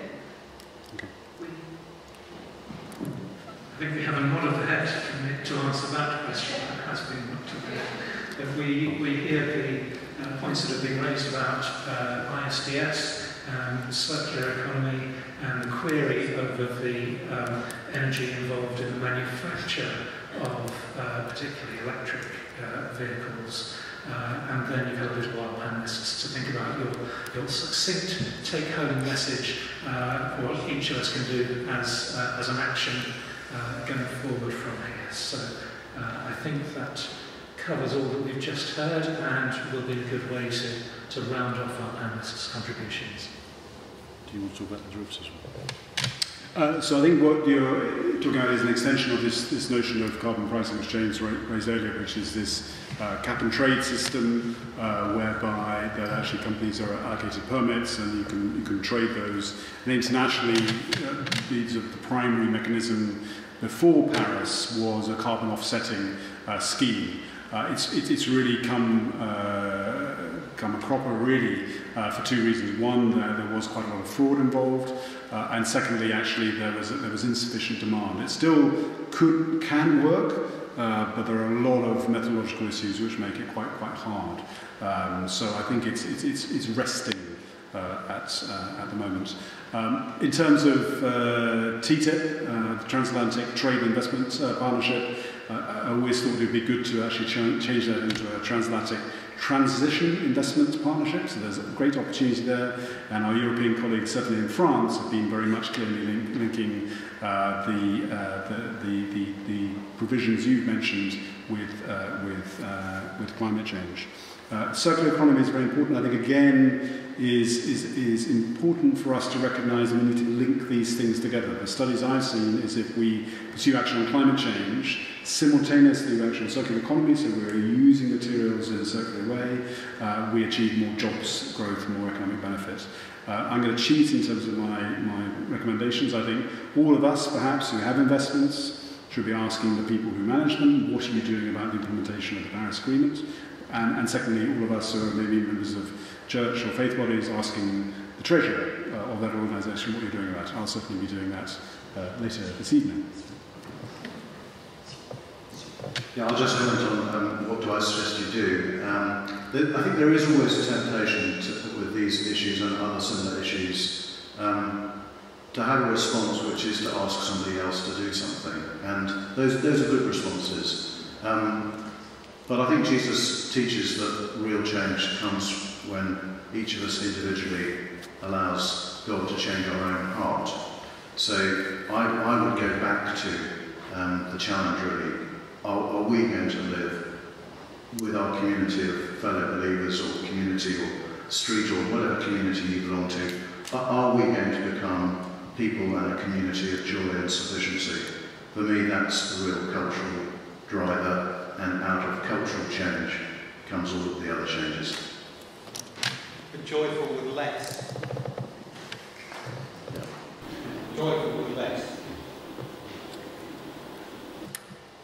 I think we have a nod of the head from Nick to answer that question that has been looked at. If we, we hear the uh, points that have been raised about uh, ISDS, um, circular economy, and the query over the um, energy involved in the manufacture of uh, particularly electric uh, vehicles. Uh, and then you've got a little while panelists to think about your, your succinct take-home message uh, what each of us can do as, uh, as an action going forward from here. So uh, I think that covers all that we've just heard and will be a good way to, to round off our panelists' contributions. Do you want to talk about the derivatives? Uh, so I think what you're talking about is an extension of this, this notion of carbon pricing, exchange James raised earlier, which is this uh, cap and trade system uh, whereby that actually companies are allocated permits and you can, you can trade those. And internationally, uh, the, the primary mechanism before Paris was a carbon offsetting uh, scheme. Uh, it's, it, it's really come, uh, come a cropper really for two reasons. One, there, was quite a lot of fraud involved, and secondly, actually, there was, there was insufficient demand. It still could, can work, uh, but there are a lot of methodological issues which make it quite, quite hard. Um, so I think it's, it's, it's, it's resting uh, at, uh, at the moment. Um, in terms of uh, TTIP, uh, the Transatlantic Trade Investment uh, Partnership, uh, I always thought it would be good to actually ch change that into a transatlantic transition investment partnership. So there's a great opportunity there. And our European colleagues, certainly in France, have been very much clearly link linking uh, the, uh, the, the, the, the provisions you've mentioned with, uh, with, uh, with climate change. Uh, circular economy is very important. I think, again, is, is, is important for us to recognise and we need to link these things together. The studies I've seen is if we pursue action on climate change, simultaneously with action on circular economy, so we're using materials in a circular way, uh, we achieve more jobs growth more economic benefit. Uh, I'm going to cheat in terms of my, my recommendations. I think all of us, perhaps, who have investments, should be asking the people who manage them, what are you doing about the implementation of the Paris Agreement? And, and secondly, all of us who are maybe members of church or faith bodies asking the treasurer uh, of that organisation what you're doing about it. I'll certainly be doing that uh, later this evening. Yeah, I'll just comment on um, what do I suggest you do. Um, I think there is always a temptation to, with these issues and other similar issues um, to have a response which is to ask somebody else to do something. And those, those are good responses. Um, but I think Jesus teaches that real change comes when each of us individually allows God to change our own heart. So I, I would go back to um, the challenge really. Are, are we going to live with our community of fellow believers or community or street or whatever community you belong to? Are we going to become people and a community of joy and sufficiency? For me, that's the real cultural driver and out of cultural change comes all of the other changes. But joyful with less. Joyful with less.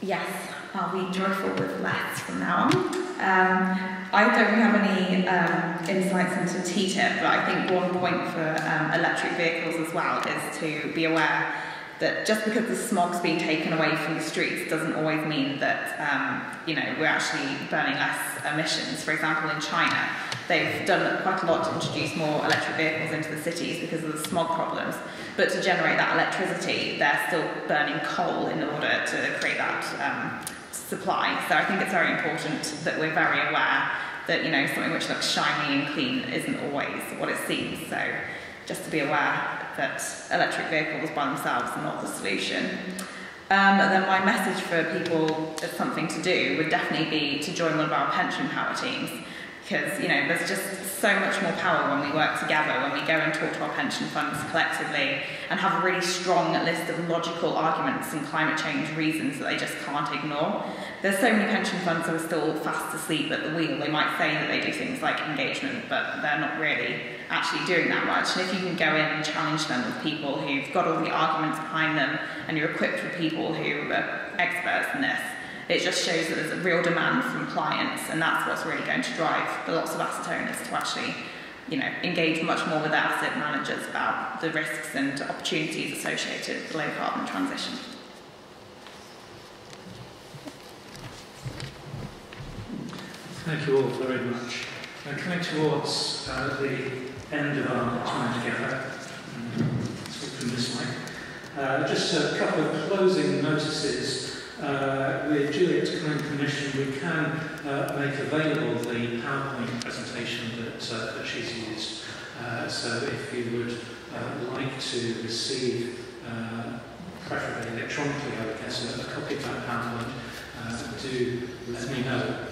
Yes, I'll be joyful with less from now on. Um, I don't have any um, insights into TTIP, but I think one point for um, electric vehicles as well is to be aware that just because the smog's being taken away from the streets doesn't always mean that um, you know we're actually burning less emissions. For example, in China, they've done quite a lot to introduce more electric vehicles into the cities because of the smog problems. But to generate that electricity, they're still burning coal in order to create that um, supply. So I think it's very important that we're very aware that you know something which looks shiny and clean isn't always what it seems. So just to be aware that electric vehicles by themselves are not the solution. Um, then my message for people that's something to do would definitely be to join one of our pension power teams. Because you know there's just so much more power when we work together, when we go and talk to our pension funds collectively and have a really strong list of logical arguments and climate change reasons that they just can't ignore. There's so many pension funds who are still fast asleep at the wheel. They might say that they do things like engagement, but they're not really actually doing that much. And if you can go in and challenge them with people who've got all the arguments behind them and you're equipped with people who are experts in this, it just shows that there's a real demand from clients and that's what's really going to drive the lots of asset owners to actually you know, engage much more with their asset managers about the risks and opportunities associated with low carbon transition. Thank you all very much. Now, coming towards uh, the end of our time together, from this mic, uh, just a couple of closing notices. Uh, with Juliet's kind permission, we can uh, make available the PowerPoint presentation that, uh, that she's used. Uh, so if you would uh, like to receive, uh, preferably electronically, I would guess, a, copy of that PowerPoint, uh, do let me know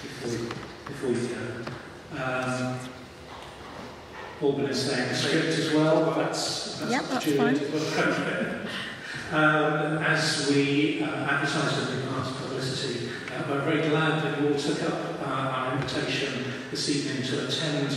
before you, before you go. Um, Orban is saying script as well. but That's, that's yep, that's fine. Um, as we uh, advertised regards to publicity, uh, we're very glad that you all took up uh, our invitation this evening to attend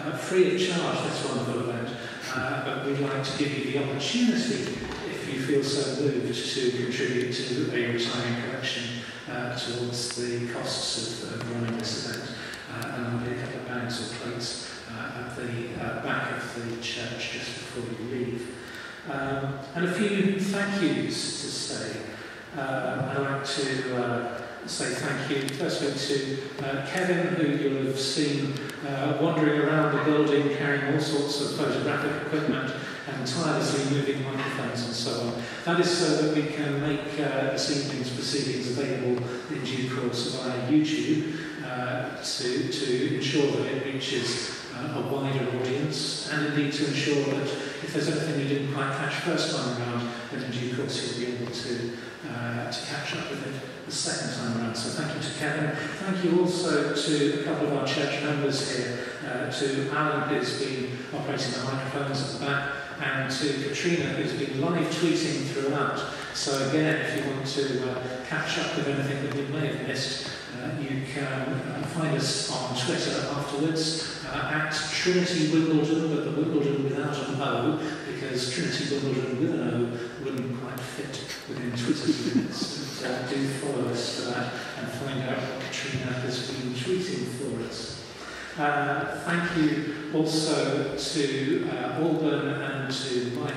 uh, free of charge this wonderful event. Uh, but we'd like to give you the opportunity, if you feel so moved, to contribute to a retiring collection uh, towards the costs of, of running this event. Uh, and there'll be a couple of bags or plates uh, at the uh, back of the church just before you leave. Um, and a few thank yous to say. Uh, I'd like to uh, say thank you firstly to uh, Kevin, who you'll have seen uh, wandering around the building carrying all sorts of photographic equipment and tirelessly moving microphones and so on. That is so that we can make uh, this evening's proceedings available in due course via YouTube uh, to, to ensure that it reaches a wider audience and indeed to ensure that if there's anything you didn't quite catch first time around, then in due course you'll be able to, uh, to catch up with it the second time around. So thank you to Kevin. Thank you also to a couple of our church members here, uh, to Alan who's been operating the microphones at the back, and to Katrina who's been live tweeting throughout. So again, if you want to uh, catch up with anything that we may have missed, you can uh, find us on Twitter afterwards uh, at Trinity Wimbledon, but the Wimbledon without an O, because Trinity Wimbledon with an O wouldn't quite fit within Twitter's limits. And, uh, do follow us for that and find out what Katrina has been tweeting for us. Uh, thank you also to uh, Alban and to Mike,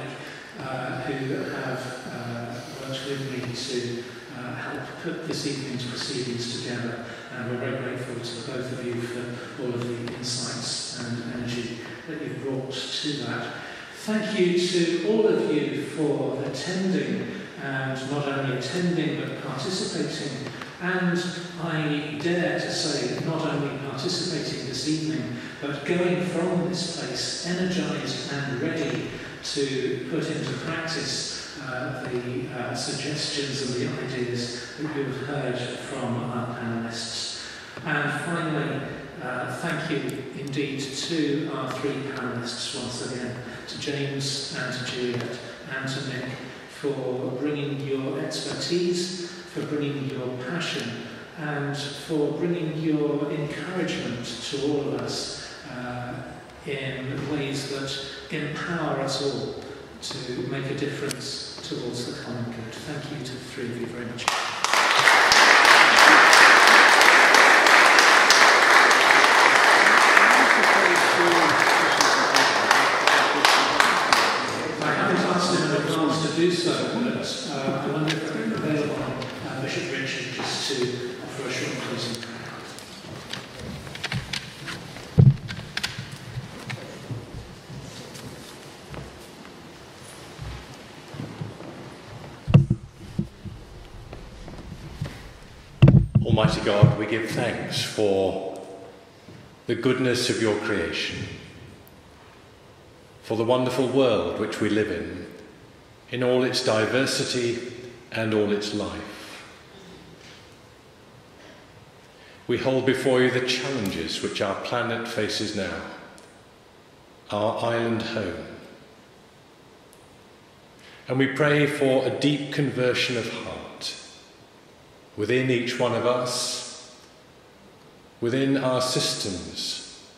uh, who have uh, worked with me to uh, help put this evening's proceedings together. And we're very grateful to both of you for all of the insights and energy that you've brought to that. Thank you to all of you for attending, and not only attending but participating. And I dare to say, not only participating this evening, but going from this place energised and ready to put into practice uh, the uh, suggestions and the ideas that you've heard from our panellists. And finally, uh, thank you indeed to our three panellists once again, to James and to Juliet and to Nick for bringing your expertise, for bringing your passion, and for bringing your encouragement to all of us uh, in ways that empower us all to make a difference towards the common good. Thank you to the three of you very much. to do so, uh, I'm available uh, Bishop Richard just to offer a short closing Almighty God, we give thanks for the goodness of your creation, for the wonderful world which we live in, in all its diversity and all its life. We hold before you the challenges which our planet faces now, our island home. And we pray for a deep conversion of heart within each one of us, within our systems,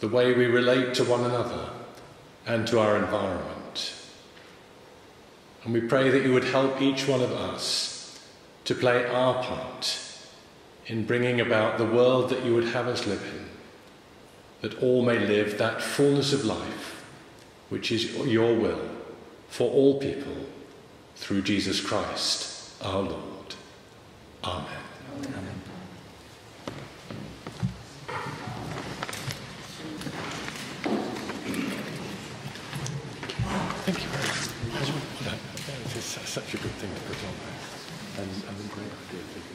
the way we relate to one another and to our environment. And we pray that you would help each one of us to play our part in bringing about the world that you would have us live in, that all may live that fullness of life, which is your will for all people through Jesus Christ our Lord. Amen. Amen. Thank you very much. That is such a good thing to put on there. And, and a great idea.